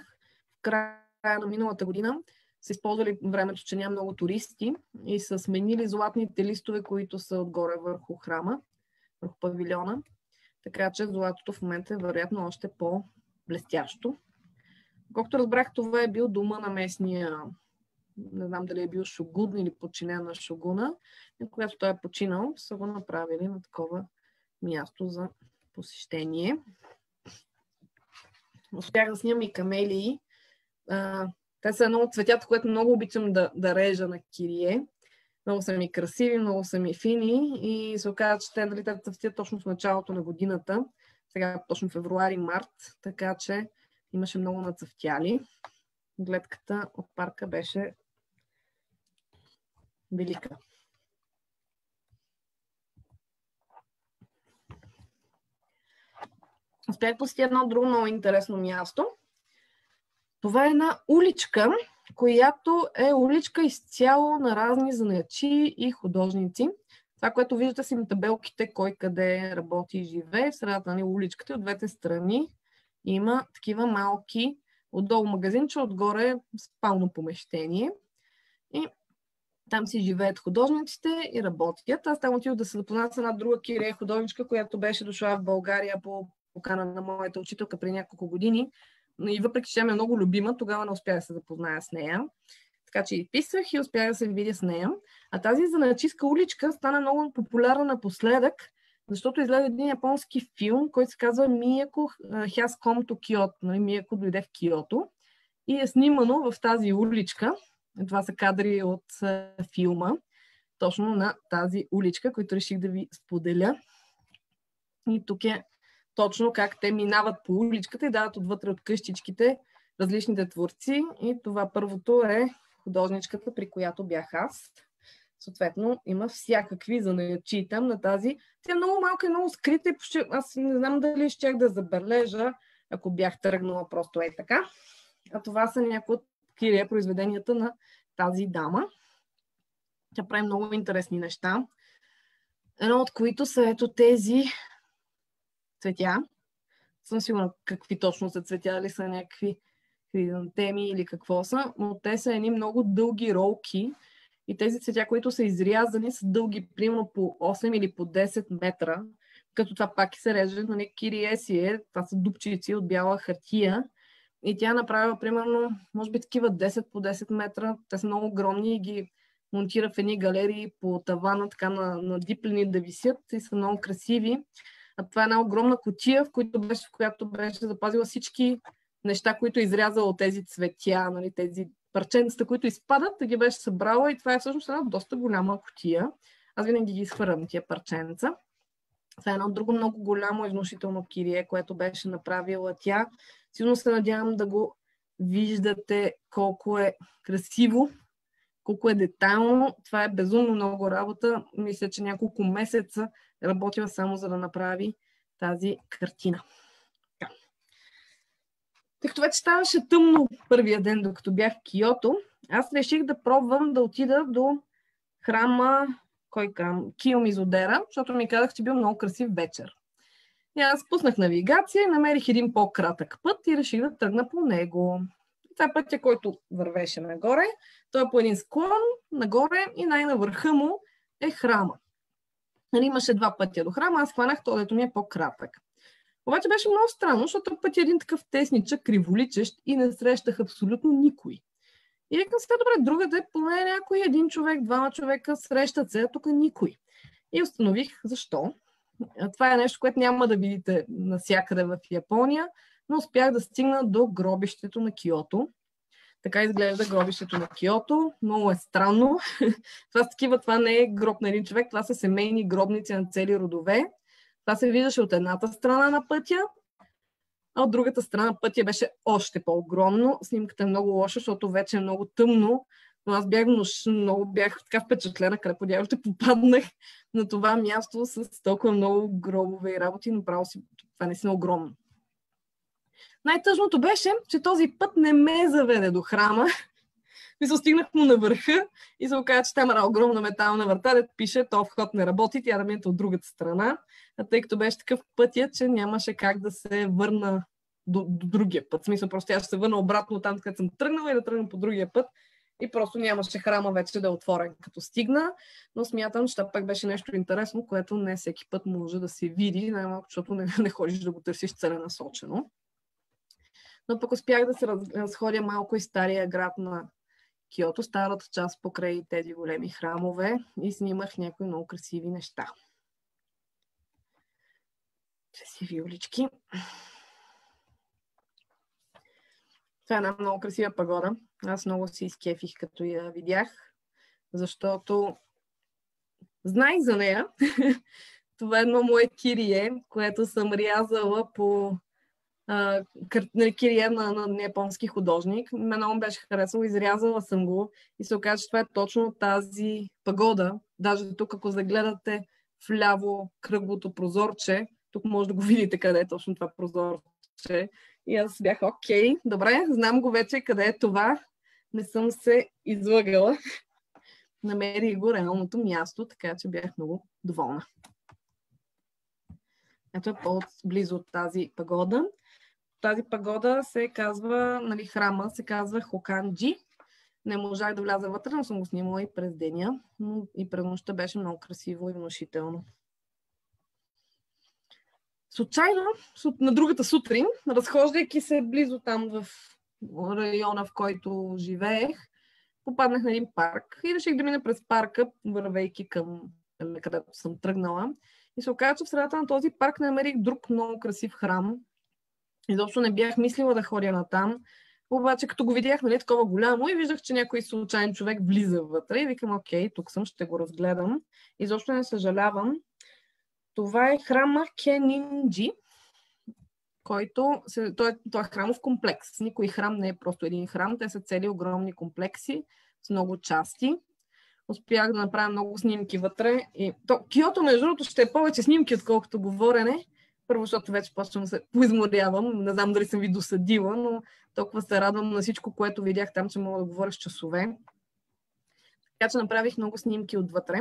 в края на миналата година са използвали времето, че няма много туристи и са сменили златните листове, които са отгоре върху храма, върху павилиона. Така че златото в момента е вероятно още по-блестящо. Колкото разбрах, това е бил дома на местния, не знам дали е бил шогун или подчинен на шогуна. И когато той е починал, са го направили на такова място за посещение. Успях да снимам и камелии. те са едно от цветята, което много обичам да, да режа на кирие. Много са ми красиви, много са ми фини и се оказа, че те, нали, цъфтят точно в началото на годината. Сега точно февруари-март, така че Имаше много нацъфтяли. Гледката от парка беше велика. Успях посетя едно друго много интересно място. Това е една уличка, която е уличка изцяло на разни занаячи и художници. Това, което виждате си на табелките, кой къде работи и живее, в средата на нали, уличката от двете страни има такива малки, отдолу магазинче, отгоре спално помещение. И там си живеят художниците и работят. Аз там отидох да се запозная с една друга кирия художничка, която беше дошла в България по покана на моята учителка при няколко години. И въпреки, че тя е много любима, тогава не успях да се запозная с нея. Така че и писах и успях да се видя с нея. А тази заначистка уличка стана много популярна напоследък защото излезе един японски филм, който се казва Мияко Has come to Kyoto. Нали? Мияко дойде в Киото. И е снимано в тази уличка. Това са кадри от филма. Точно на тази уличка, които реших да ви споделя. И тук е точно как те минават по уличката и дават отвътре от къщичките различните творци. И това първото е художничката, при която бях аз. Съответно, има всякакви занаячи там на тази. Тя е много малка и много скрита и аз не знам дали щях да забележа, ако бях тръгнала просто е така. А това са някои от кирия произведенията на тази дама. Тя прави много интересни неща. Едно от които са ето тези цветя. Съм сигурна какви точно са цветя, дали са някакви хризантеми или какво са, но те са едни много дълги ролки, и тези цветя, които са изрязани, са дълги, примерно по 8 или по 10 метра, като това пак се реже на нали, кириесие, това са дупчици от бяла хартия. И тя направила, примерно, може би такива 10 по 10 метра. Те са много огромни и ги монтира в едни галерии по тавана, така на, на диплени да висят и са много красиви. А това е една огромна котия, в, която беше, в която беше запазила всички неща, които е изрязала от тези цветя, нали, тези парченцата, които изпадат, да ги беше събрала и това е всъщност една доста голяма котия. Аз винаги ги изхвърлям тия парченца. Това е едно друго много голямо и внушително кирие, което беше направила тя. Сигурно се надявам да го виждате колко е красиво, колко е детайлно. Това е безумно много работа. Мисля, че няколко месеца работила само за да направи тази картина. Тъй като вече ставаше тъмно първия ден, докато бях в Киото, аз реших да пробвам да отида до храма, кой храм? Кио Мизодера, защото ми казах, че бил много красив вечер. И аз пуснах навигация намерих един по-кратък път и реших да тръгна по него. Това е пътя, който вървеше нагоре. Той е по един склон, нагоре и най-на върха му е храма. Нали, имаше два пътя до храма, аз хванах този, дето ми е по-кратък. Обаче беше много странно, защото път е един такъв тесничък, криволичещ и не срещах абсолютно никой. И викам сега, добре, другаде поне някой, един човек, двама човека срещат се, а тук никой. И установих защо. Това е нещо, което няма да видите навсякъде в Япония, но успях да стигна до гробището на Киото. Така изглежда гробището на Киото. Много е странно. <laughs> това, такива, това не е гроб на един човек, това са семейни гробници на цели родове. Това се виждаше от едната страна на пътя, а от другата страна пътя беше още по-огромно. Снимката е много лоша, защото вече е много тъмно Но аз бях много бях така впечатлена, къде по дяволите попаднах на това място с толкова много гробове и работи. Направо си, това не си огромно. Най-тъжното беше, че този път не ме заведе до храма. <laughs> Мисля, стигнах му на върха и се оказа, че там е огромна метална врата, да пише, то вход не работи, тя да от другата страна. А тъй като беше такъв пътя, че нямаше как да се върна до, до другия път. В смисъл, просто аз ще се върна обратно там, където съм тръгнала и да тръгна по другия път. И просто нямаше храма вече да е отворен като стигна, но смятам, че това пък беше нещо интересно, което не всеки път може да се види, най-малко, защото не, <laughs> не ходиш да го търсиш целенасочено. Но пък успях да се разходя малко и стария град на Киото, старата част покрай тези големи храмове и снимах някои много красиви неща. Красиви улички. Това е една много красива пагода. Аз много си изкефих, като я видях, защото знаех за нея. <laughs> Това е едно мое кирие, което съм рязала по нали, кирие на, на, японски художник. Ме много беше харесало, изрязала съм го и се оказа, че това е точно тази пагода. Даже тук, ако загледате вляво кръглото прозорче, тук може да го <laughs> видите къде е точно това прозорче. И аз бях, окей, добре, знам го вече къде е това. Не съм се излъгала. <laughs> Намерих го реалното място, така че бях много доволна. Ето е по-близо от тази пагода. Тази пагода се казва, нали, храма се казва Хоканджи. Не можах да вляза вътре, но съм го снимала и през деня. Но и през нощта беше много красиво и внушително. Случайно, на другата сутрин, разхождайки се близо там в района, в който живеех, попаднах на един парк и реших да мина през парка, вървейки към където съм тръгнала. И се оказа, че в средата на този парк намерих друг много красив храм. Изобщо не бях мислила да ходя на там. Обаче, като го видях, нали, такова голямо и виждах, че някой случайен човек влиза вътре и викам, окей, тук съм, ще го разгледам. Изобщо не съжалявам, това е храма Кенинджи, който се, той, той е храмов комплекс. Никой храм не е просто един храм, те са цели огромни комплекси с много части. Успях да направя много снимки вътре. И то, Киото, между другото, ще е повече снимки, отколкото говорене. Първо, защото вече почвам се поизморявам. Не знам дали съм ви досъдила, но толкова се радвам на всичко, което видях там, че мога да говоря с часове. Така че направих много снимки отвътре.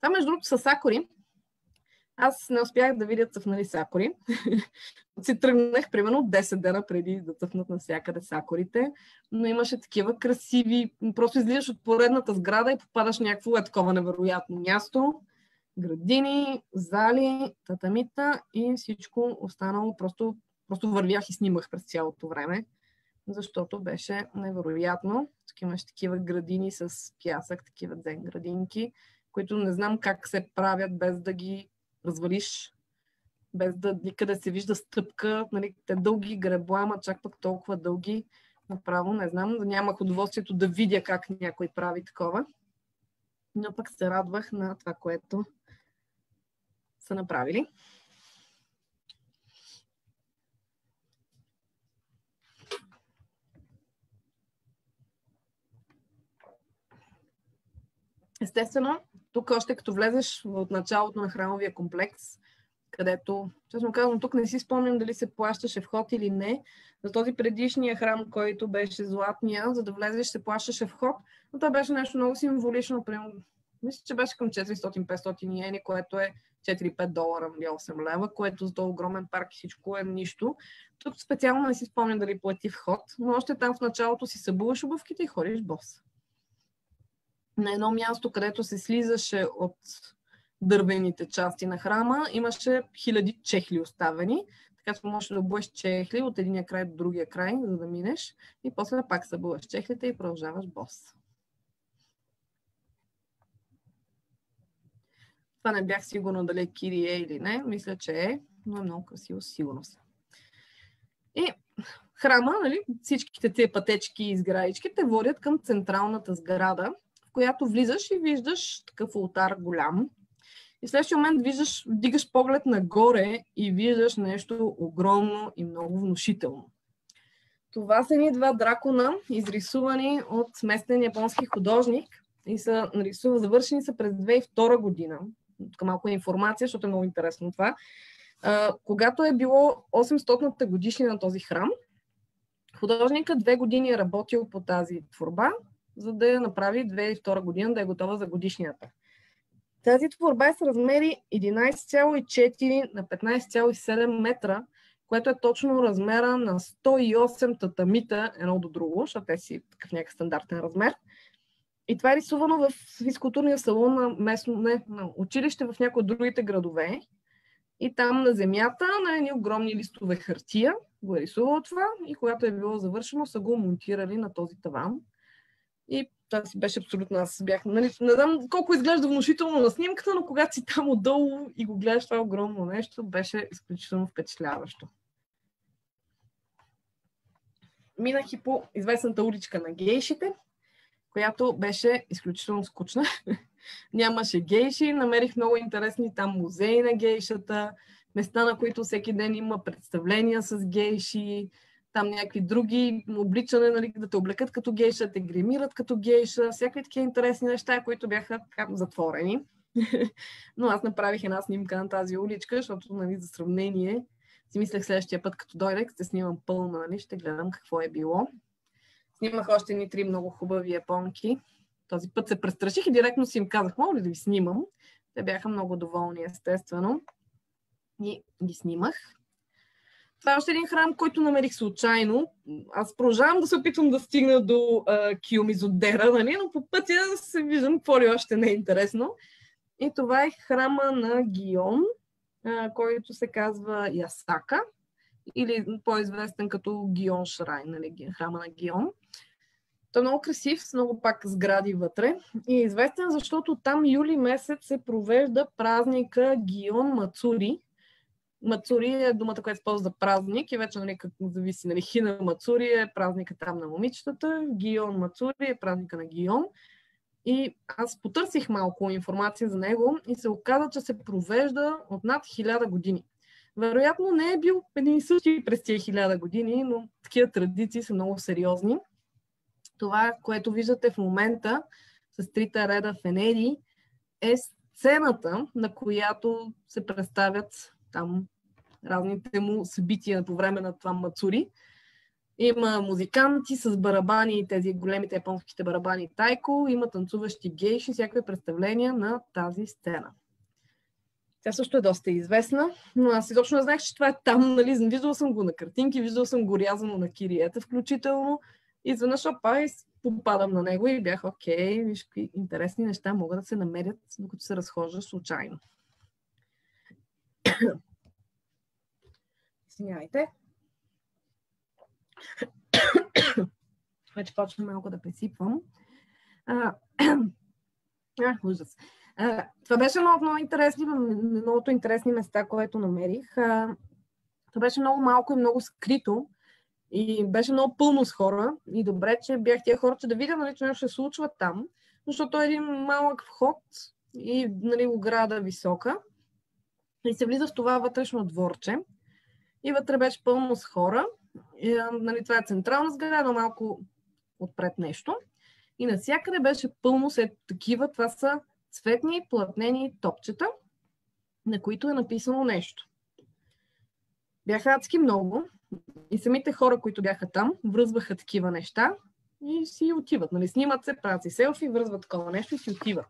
Това, между другото, са сакори. Аз не успях да видя цъфнали сакори. <laughs> си тръгнах примерно 10 дена преди да цъфнат навсякъде сакорите, но имаше такива красиви, просто излизаш от поредната сграда и попадаш в някакво е такова невероятно място. Градини, зали, татамита и всичко останало. Просто, просто вървях и снимах през цялото време, защото беше невероятно. Тук имаш такива градини с пясък, такива дзен градинки, които не знам как се правят без да ги развалиш, без да никъде се вижда стъпка, нали, те дълги гребла, ама чак пък толкова дълги, направо не знам, нямах удоволствието да видя как някой прави такова, но пък се радвах на това, което са направили. Естествено, тук още като влезеш от началото на храмовия комплекс, където, честно казвам, тук не си спомням дали се плащаше вход или не. За този предишния храм, който беше златния, за да влезеш се плащаше вход, но това беше нещо много символично. Примерно, мисля, че беше към 400-500 йени, което е 4-5 долара или 8 лева, което за този огромен парк и всичко е нищо. Тук специално не си спомням дали плати вход, но още там в началото си събуваш обувките и ходиш бос на едно място, където се слизаше от дървените части на храма, имаше хиляди чехли оставени, така че можеш да обуеш чехли от единия край до другия край, за да минеш и после пак събуваш чехлите и продължаваш бос. Това не бях сигурна дали е Кирие или не. Мисля, че е, но е много красиво, сигурно се. И храма, нали, всичките тези пътечки и сградички те водят към централната сграда, която влизаш и виждаш такъв ултар голям. И в следващия момент виждаш, вдигаш поглед нагоре и виждаш нещо огромно и много внушително. Това са ни два дракона, изрисувани от местен японски художник и са нарисува, завършени са през 2002 година. Малко информация, защото е много интересно това. А, когато е било 800-та годишнина на този храм, художника две години е работил по тази творба, за да я направи 2002 година да е готова за годишнията. Тази творба е с размери 11,4 на 15,7 метра, което е точно размера на 108 татамита едно до друго, защото те си такъв някакъв стандартен размер. И това е рисувано в физкултурния салон на местно, не, на училище в някои от другите градове. И там на земята, на едни огромни листове хартия, го е рисувало това и когато е било завършено, са го монтирали на този таван. И това си беше абсолютно, аз бях, нали, не знам колко изглежда внушително на снимката, но когато си там отдолу и го гледаш това огромно нещо, беше изключително впечатляващо. Минах и по известната уличка на гейшите, която беше изключително скучна. <laughs> Нямаше гейши, намерих много интересни там музеи на гейшата, места, на които всеки ден има представления с гейши, там някакви други обличане, нали, да те облекат като гейша, те гримират като гейша, всякакви такива интересни неща, които бяха така затворени. <laughs> Но аз направих една снимка на тази уличка, защото нали, за сравнение си мислех следващия път, като дойдех, ще снимам пълно, нали, ще гледам какво е било. Снимах още ни три много хубави японки. Този път се престраших и директно си им казах, мога ли да ви снимам? Те бяха много доволни, естествено. И ги снимах. Това е още един храм, който намерих случайно. Аз продължавам да се опитвам да стигна до uh, Киомизодера, нали? но по пътя се виждам какво ли още не е интересно. И това е храма на Гион, uh, който се казва Ясака, или по-известен като Гион Шрайн, нали? храма на Гион. Той е много красив, с много пак сгради вътре. И е известен, защото там юли месец се провежда празника Гион Мацури, Мацури е думата, която се за празник и вече нали, как зависи. Нали, Хина Мацури е празника там на момичетата, Гион Мацури е празника на Гион. И аз потърсих малко информация за него и се оказа, че се провежда от над хиляда години. Вероятно не е бил един и същи през тези хиляда години, но такива традиции са много сериозни. Това, което виждате в момента с трите реда фенери, е сцената, на която се представят там разните му събития по време на това Мацури. Има музиканти с барабани, тези големите японските барабани тайко, има танцуващи гейши, всякакви представления на тази сцена. Тя също е доста известна, но аз изобщо не знаех, че това е там. Нали? Виждала съм го на картинки, виждала съм го рязано на кириета включително. Изведнъж опа и попадам на него и бях окей, виж какви интересни неща могат да се намерят, докато се разхожда случайно. <coughs> Извинявайте. <coughs> Вече почвам малко да пресипвам. А, <coughs> а, ужас. А, това беше много, много интересни, многото интересни места, което намерих. А, това беше много малко и много скрито. И беше много пълно с хора. И добре, че бях тия хора, че да видя, нали, че нещо се случва там. Защото е един малък вход и нали, ограда висока. И се влиза в това вътрешно дворче. И вътре беше пълно с хора. И, нали, това е централна сграда, малко отпред нещо. И навсякъде беше пълно след такива. Това са цветни платнени топчета, на които е написано нещо. Бяха адски много и самите хора, които бяха там, връзваха такива неща и си отиват. Нали, снимат се, правят си селфи, връзват такова нещо и си отиват.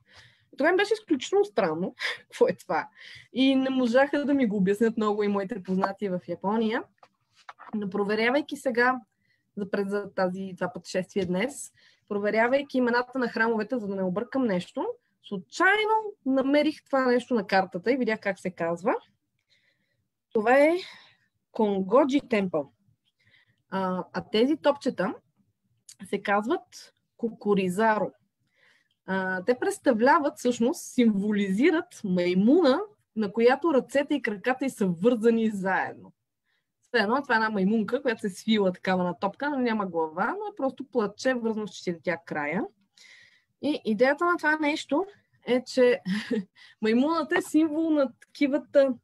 Това ми беше изключително странно. <laughs> Какво е това? И не можаха да ми го обяснят много и моите познати в Япония. Но проверявайки сега за, пред, за тази, това пътешествие днес, проверявайки имената на храмовете, за да не объркам нещо, случайно намерих това нещо на картата и видях как се казва. Това е Конгоджи Темпъл. А, а тези топчета се казват Кукуризаро. А, те представляват, всъщност, символизират маймуна, на която ръцете и краката й са вързани заедно. Все едно, това е една маймунка, която се свила такава на топка, но няма глава, но е просто плаче, вързано с четирите края. И идеята на това нещо е, че <laughs> маймуната е символ на такивата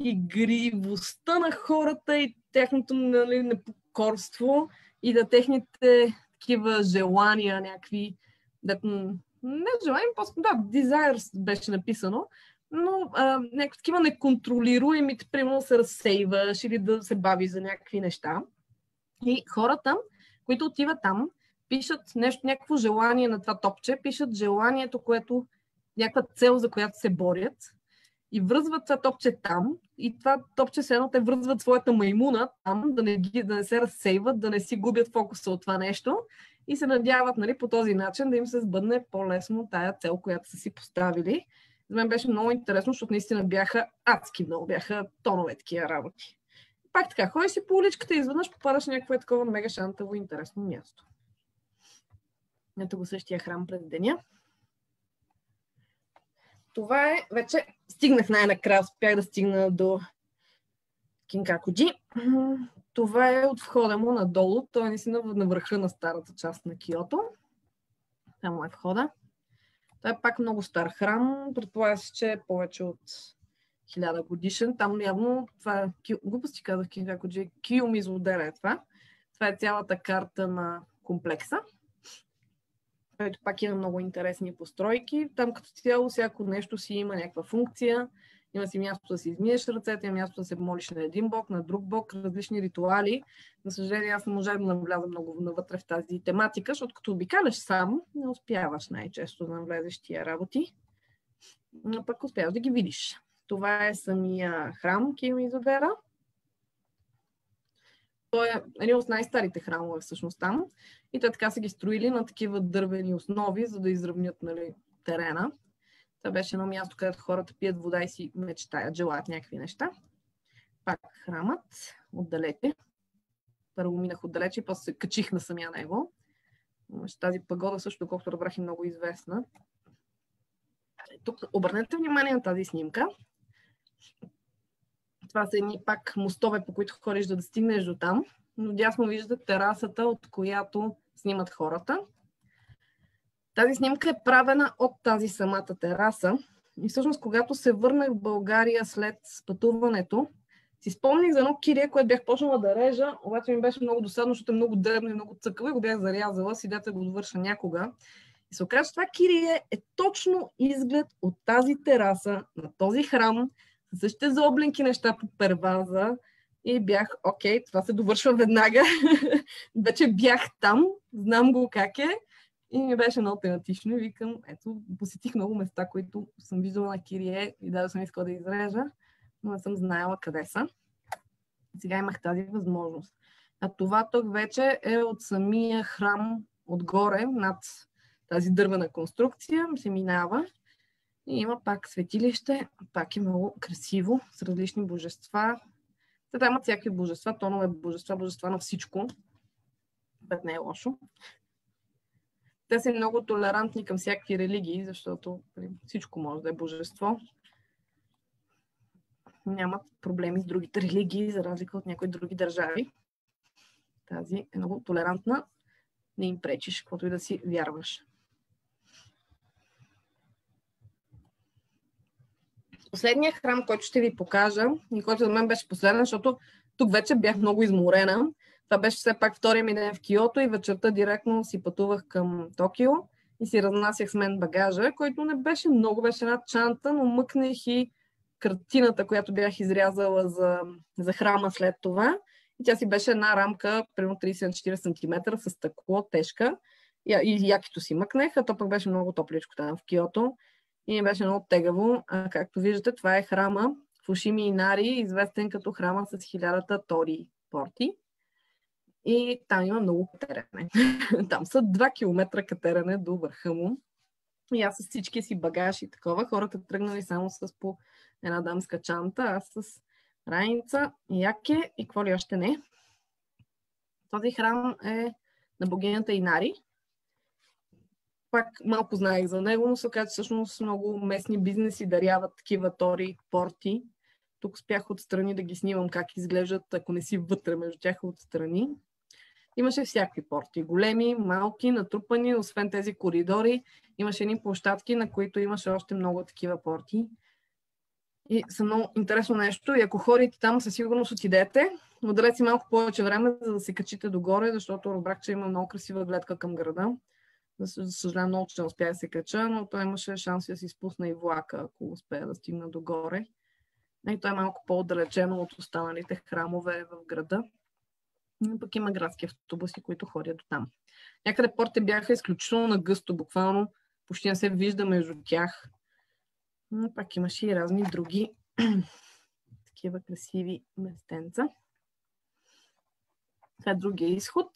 игривостта на хората и тяхното нали, непокорство и да техните такива желания, някакви, да, не желания, просто да, desires беше написано, но а, някакви такива неконтролируеми, примерно се разсейваш или да се бави за някакви неща. И хората, които отиват там, пишат нещо, някакво желание на това топче, пишат желанието, което, някаква цел, за която се борят и връзват това топче там и това топче се едно те връзват своята маймуна там, да не, ги, да не се разсейват, да не си губят фокуса от това нещо и се надяват нали, по този начин да им се сбъдне по-лесно тая цел, която са си поставили. За мен беше много интересно, защото наистина бяха адски много, бяха тонове такива работи. Пак така, ходи си по уличката и изведнъж попадаш на някакво такова мега шантово интересно място. Ето го същия храм през деня. Това е, вече стигнах най-накрая, успях да стигна до Кинкакоджи. Това е от входа му надолу. Той е наистина на върха на старата част на Киото. Там е входа. Той е пак много стар храм. Предполага се, че е повече от хиляда годишен. Там явно, това е, глупости казах Кинкакоджи, Киомизодера е това. Това е цялата карта на комплекса който пак има много интересни постройки. Там като цяло всяко нещо си има някаква функция. Има си място да си измиеш ръцете, има място да се молиш на един бог, на друг бог, различни ритуали. За съжаление, аз не можах да навляза много навътре в тази тематика, защото като обикаляш сам, не успяваш най-често да навлезеш тия работи. Но пък успяваш да ги видиш. Това е самия храм Ким Изодера. Той е един от най-старите храмове всъщност там. И те така са ги строили на такива дървени основи, за да изравнят нали, терена. Това беше едно място, където хората пият вода и си мечтаят, желаят някакви неща. Пак храмът, отдалече. Първо минах отдалече после се качих на самия него. Тази пагода също, колкото разбрах, е много известна. Тук обърнете внимание на тази снимка. Това са едни пак мостове, по които ходиш да, да стигнеш до там. Но дясно виждате терасата, от която снимат хората. Тази снимка е правена от тази самата тераса. И всъщност, когато се върнах в България след пътуването, си спомних за едно кирие, което бях почнала да режа, обаче ми беше много досадно, защото е много дребно и много цъкаво и го бях зарязала, си да го довърша някога. И се оказа, че това кирие е точно изглед от тази тераса на този храм, същите заоблинки неща по перваза и бях, окей, това се довършва веднага. <laughs> Вече бях там, знам го как е и ми беше много тематично и викам, ето, посетих много места, които съм виждала на Кирие и даже съм искала да изрежа, но не съм знаела къде са. Сега имах тази възможност. А това тук вече е от самия храм отгоре, над тази дървена конструкция, се минава и има пак светилище, пак е много красиво, с различни божества. Те там имат всякакви божества, тонове божества, божества на всичко. Което не е лошо. Те са много толерантни към всякакви религии, защото нали, всичко може да е божество. Нямат проблеми с другите религии, за разлика от някои други държави. Тази е много толерантна. Не им пречиш, каквото и да си вярваш. Последният храм, който ще ви покажа и който за мен беше последен, защото тук вече бях много изморена. Това беше все пак втория ми ден в Киото и вечерта директно си пътувах към Токио и си разнасях с мен багажа, който не беше много, беше една чанта, но мъкнах и картината, която бях изрязала за, за храма след това. И тя си беше една рамка, примерно 30-40 см с стъкло, тежка. И, и якито си мъкнех, а то пък беше много топличко там в Киото и ми беше много тегаво. А, както виждате, това е храма Фушими Инари, известен като храма с хилядата Тори порти. И там има много катерене. <laughs> там са 2 км катерене до върха му. И аз с всички си багаж и такова. Хората тръгнали само с по една дамска чанта, аз с раница, яке и какво ли още не. Този храм е на богинята Инари, пак малко знаех за него, но се оказа, че всъщност много местни бизнеси даряват такива тори, порти. Тук спях отстрани да ги снимам как изглеждат, ако не си вътре между тях отстрани. Имаше всякакви порти. Големи, малки, натрупани, освен тези коридори. Имаше едни площадки, на които имаше още много такива порти. И са много интересно нещо. И ако ходите там, със сигурност отидете. Отделете си малко повече време, за да се качите догоре, защото разбрах, че има много красива гледка към града. За съжалявам много, че не успя да се кача, но той имаше шанс да си спусне и влака, ако успее да стигне догоре. И той е малко по-отдалечено от останалите храмове в града. Пък има градски автобуси, които ходят до там. Някъде порте бяха изключително нагъсто, буквално почти не се вижда между тях. Но пак имаше и разни други <clears throat> такива красиви местенца. Това е другия изход.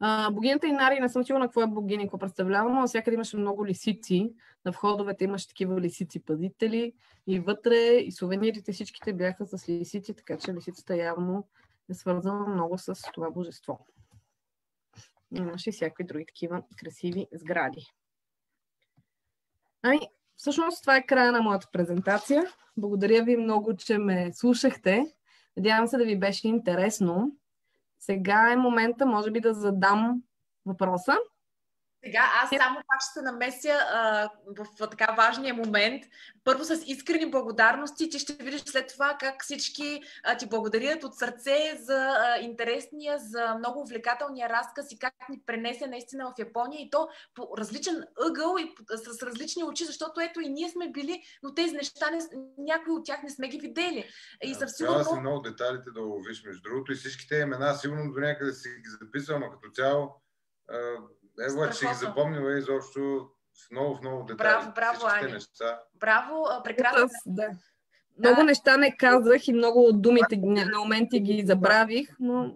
А, богинята Инари, не съм сигурна какво е богиня, какво представлява, но всякъде имаше много лисици. На входовете имаше такива лисици-пазители и вътре и сувенирите всичките бяха с лисици, така че лисицата явно е свързана много с това божество. Имаше и всякакви други такива красиви сгради. Ай, всъщност това е края на моята презентация. Благодаря ви много, че ме слушахте. Надявам се да ви беше интересно. Сега е момента, може би, да задам въпроса. Сега аз само пак ще се намеся а, в, в така важния момент. Първо с искрени благодарности. Ти ще видиш след това как всички а, ти благодарят от сърце за а, интересния, за много увлекателния разказ и как ни пренесе наистина в Япония и то по различен ъгъл и с, с различни очи, защото ето и ние сме били, но тези неща, не, някои от тях не сме ги видели. И да, сигурно... Трябва си много деталите да ловиш между другото и всичките имена, сигурно до някъде си ги записал, но като цяло Ева, че ги запомнила изобщо в много, в много детайли. Браво, браво, Ани. Неща. Браво, прекрасно. Да. Много неща не казах и много от думите на моменти ги забравих, но...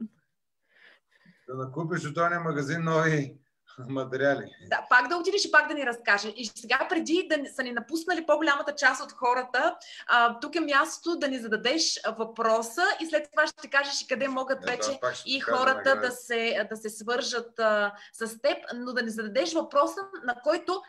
Да накупиш от този магазин нови <laughs> материали. Да, пак да отидеш и пак да ни разкаже. И сега, преди да са ни напуснали по-голямата част от хората, а, тук е мястото да ни зададеш въпроса и след това ще кажеш и къде могат Не, вече и хората да се, да се свържат а, с теб, но да ни зададеш въпроса, на който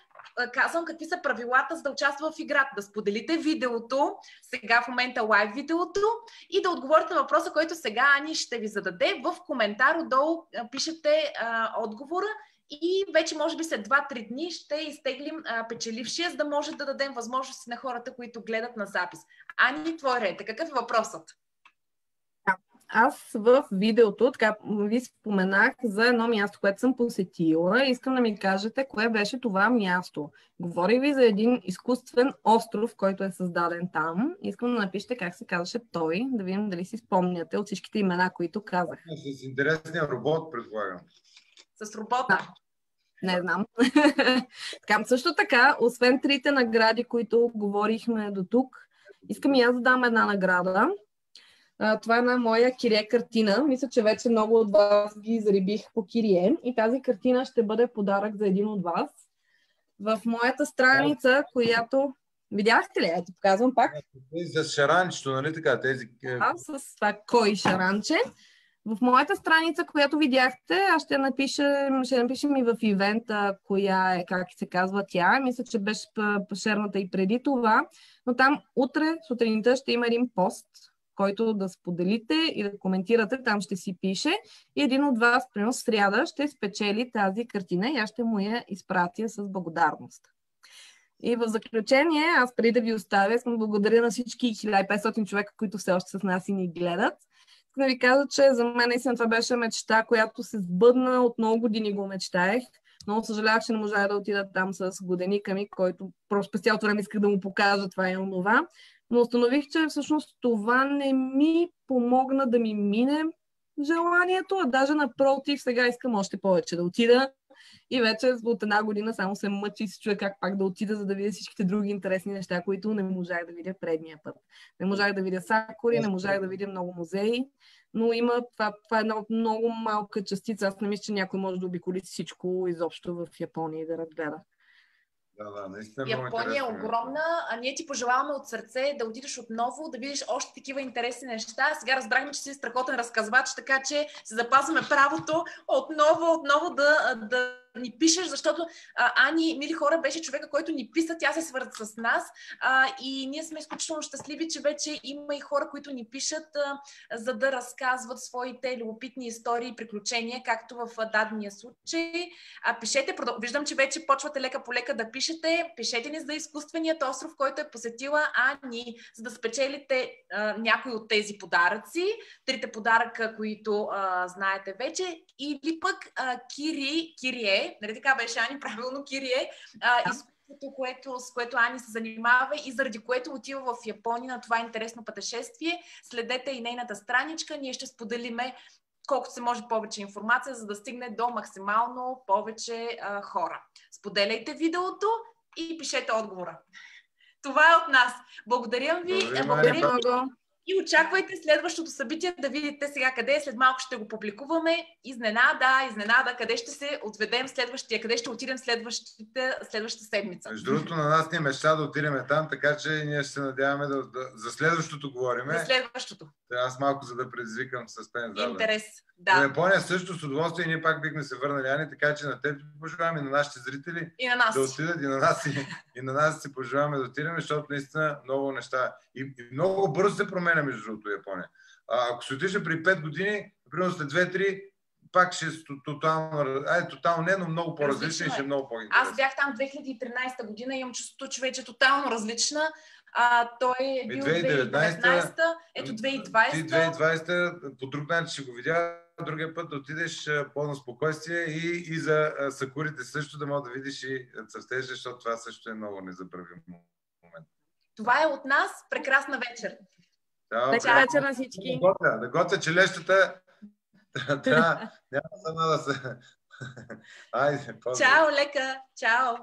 казвам какви са правилата за да участва в играта. Да споделите видеото, сега в момента лайв видеото и да отговорите на въпроса, който сега Ани ще ви зададе. В коментар отдолу пишете а, отговора и вече, може би, след 2-3 дни ще изтеглим а, печелившия, за да може да дадем възможности на хората, които гледат на запис. Ани, твой ред. Какъв е въпросът? Аз в видеото, така ви споменах за едно място, което съм посетила. Искам да ми кажете кое беше това място. Говори ви за един изкуствен остров, който е създаден там. Искам да напишете как се казваше той, да видим дали си спомняте от всичките имена, които казах. С интересния робот, предполагам. С робота. Не знам. <laughs> така, също така, освен трите награди, които говорихме до тук, искам и аз да дам една награда. А, това е една моя кирие картина. Мисля, че вече много от вас ги зарибих по кирие. И тази картина ще бъде подарък за един от вас. В моята страница, която... Видяхте ли? Я ти показвам пак. С шаранчето, нали така? Тези... А, с това кой шаранче. В моята страница, която видяхте, аз ще напишем, ще напишем и в ивента, коя е, как се казва тя. Мисля, че беше шерната и преди това. Но там утре сутринта ще има един пост, който да споделите и да коментирате. Там ще си пише. И един от вас, примерно сряда, ще спечели тази картина и аз ще му я изпратя с благодарност. И в заключение, аз преди да ви оставя, искам благодаря на всички 1500 човека, които все още с нас и ни гледат да ви кажа, че за мен наистина това беше мечта, която се сбъдна, от много години го мечтаех. Много съжалявах, че не можах да отида там с годеника ми, който просто през цялото време исках да му покажа това и онова. Но установих, че всъщност това не ми помогна да ми мине желанието, а даже напротив, сега искам още повече да отида. И вече от една година само се мъчи и се чуя как пак да отида, за да видя всичките други интересни неща, които не можах да видя предния път. Не можах да видя сакури, не можах да видя много музеи, но има това, това е една много малка частица. Аз не мисля, че някой може да обиколи всичко изобщо в Япония и да разгледа. Да, да, наистина Япония е огромна, а ние ти пожелаваме от сърце да отидеш отново, да видиш още такива интересни неща. Сега разбрахме, че си страхотен разказвач, така че се запазваме правото отново, отново да, да ни пишеш, защото а, Ани, мили хора, беше човека, който ни писа, тя се свърза с нас а, и ние сме изключително щастливи, че вече има и хора, които ни пишат, а, за да разказват своите любопитни истории и приключения, както в дадения случай. А, пишете, виждам, че вече почвате лека по лека да пишете. Пишете ни за изкуственият остров, който е посетила Ани, за да спечелите а, някой от тези подаръци. Трите подаръка, които а, знаете вече. Или пък а, Кири, Кирие, нали така беше Ани, правилно Кирие, а, изкуството, което, с което Ани се занимава и заради което отива в Япония на това интересно пътешествие. Следете и нейната страничка. Ние ще споделиме колкото се може повече информация, за да стигне до максимално повече а, хора. Споделяйте видеото и пишете отговора. Това е от нас. Благодаря ви. Благодаря, благодаря много. И очаквайте следващото събитие да видите сега къде е. След малко ще го публикуваме. Изненада, изненада, къде ще се отведем следващия, къде ще отидем следващата, следващата седмица. Между другото, на нас ни е мечта да отидем там, така че ние ще се надяваме да, да за следващото говорим. За следващото. Аз малко за да предизвикам съспенс. Да, Интерес. Да. В Япония също с удоволствие ние пак бихме се върнали, Ани, така че на теб пожелаваме и на нашите зрители и на нас. да отидат и на нас и, и на нас си пожелаваме да отидем, защото наистина много неща и, и много бързо се променя между другото Япония. А, ако се отише при 5 години, примерно след 2-3, пак ще е тотално, ай, тотално не, но много по-различна и ще е много по-интересна. Аз бях там 2013 година, имам чувството, че вече е тотално различна. А, той е бил 2019, 2019 ето 2020. Ти 2020 по друг начин ще го видя, другия път да отидеш по-на спокойствие и, и за сакурите също да мога да видиш и цъфтежа, защото това също е много незабравим момент. Това е от нас. Прекрасна вечер. Да, Вечер вечер на всички. Да готвя челещата. <laughs> Трябва, няма да се... <laughs> Айде, Чао, лека. Чао.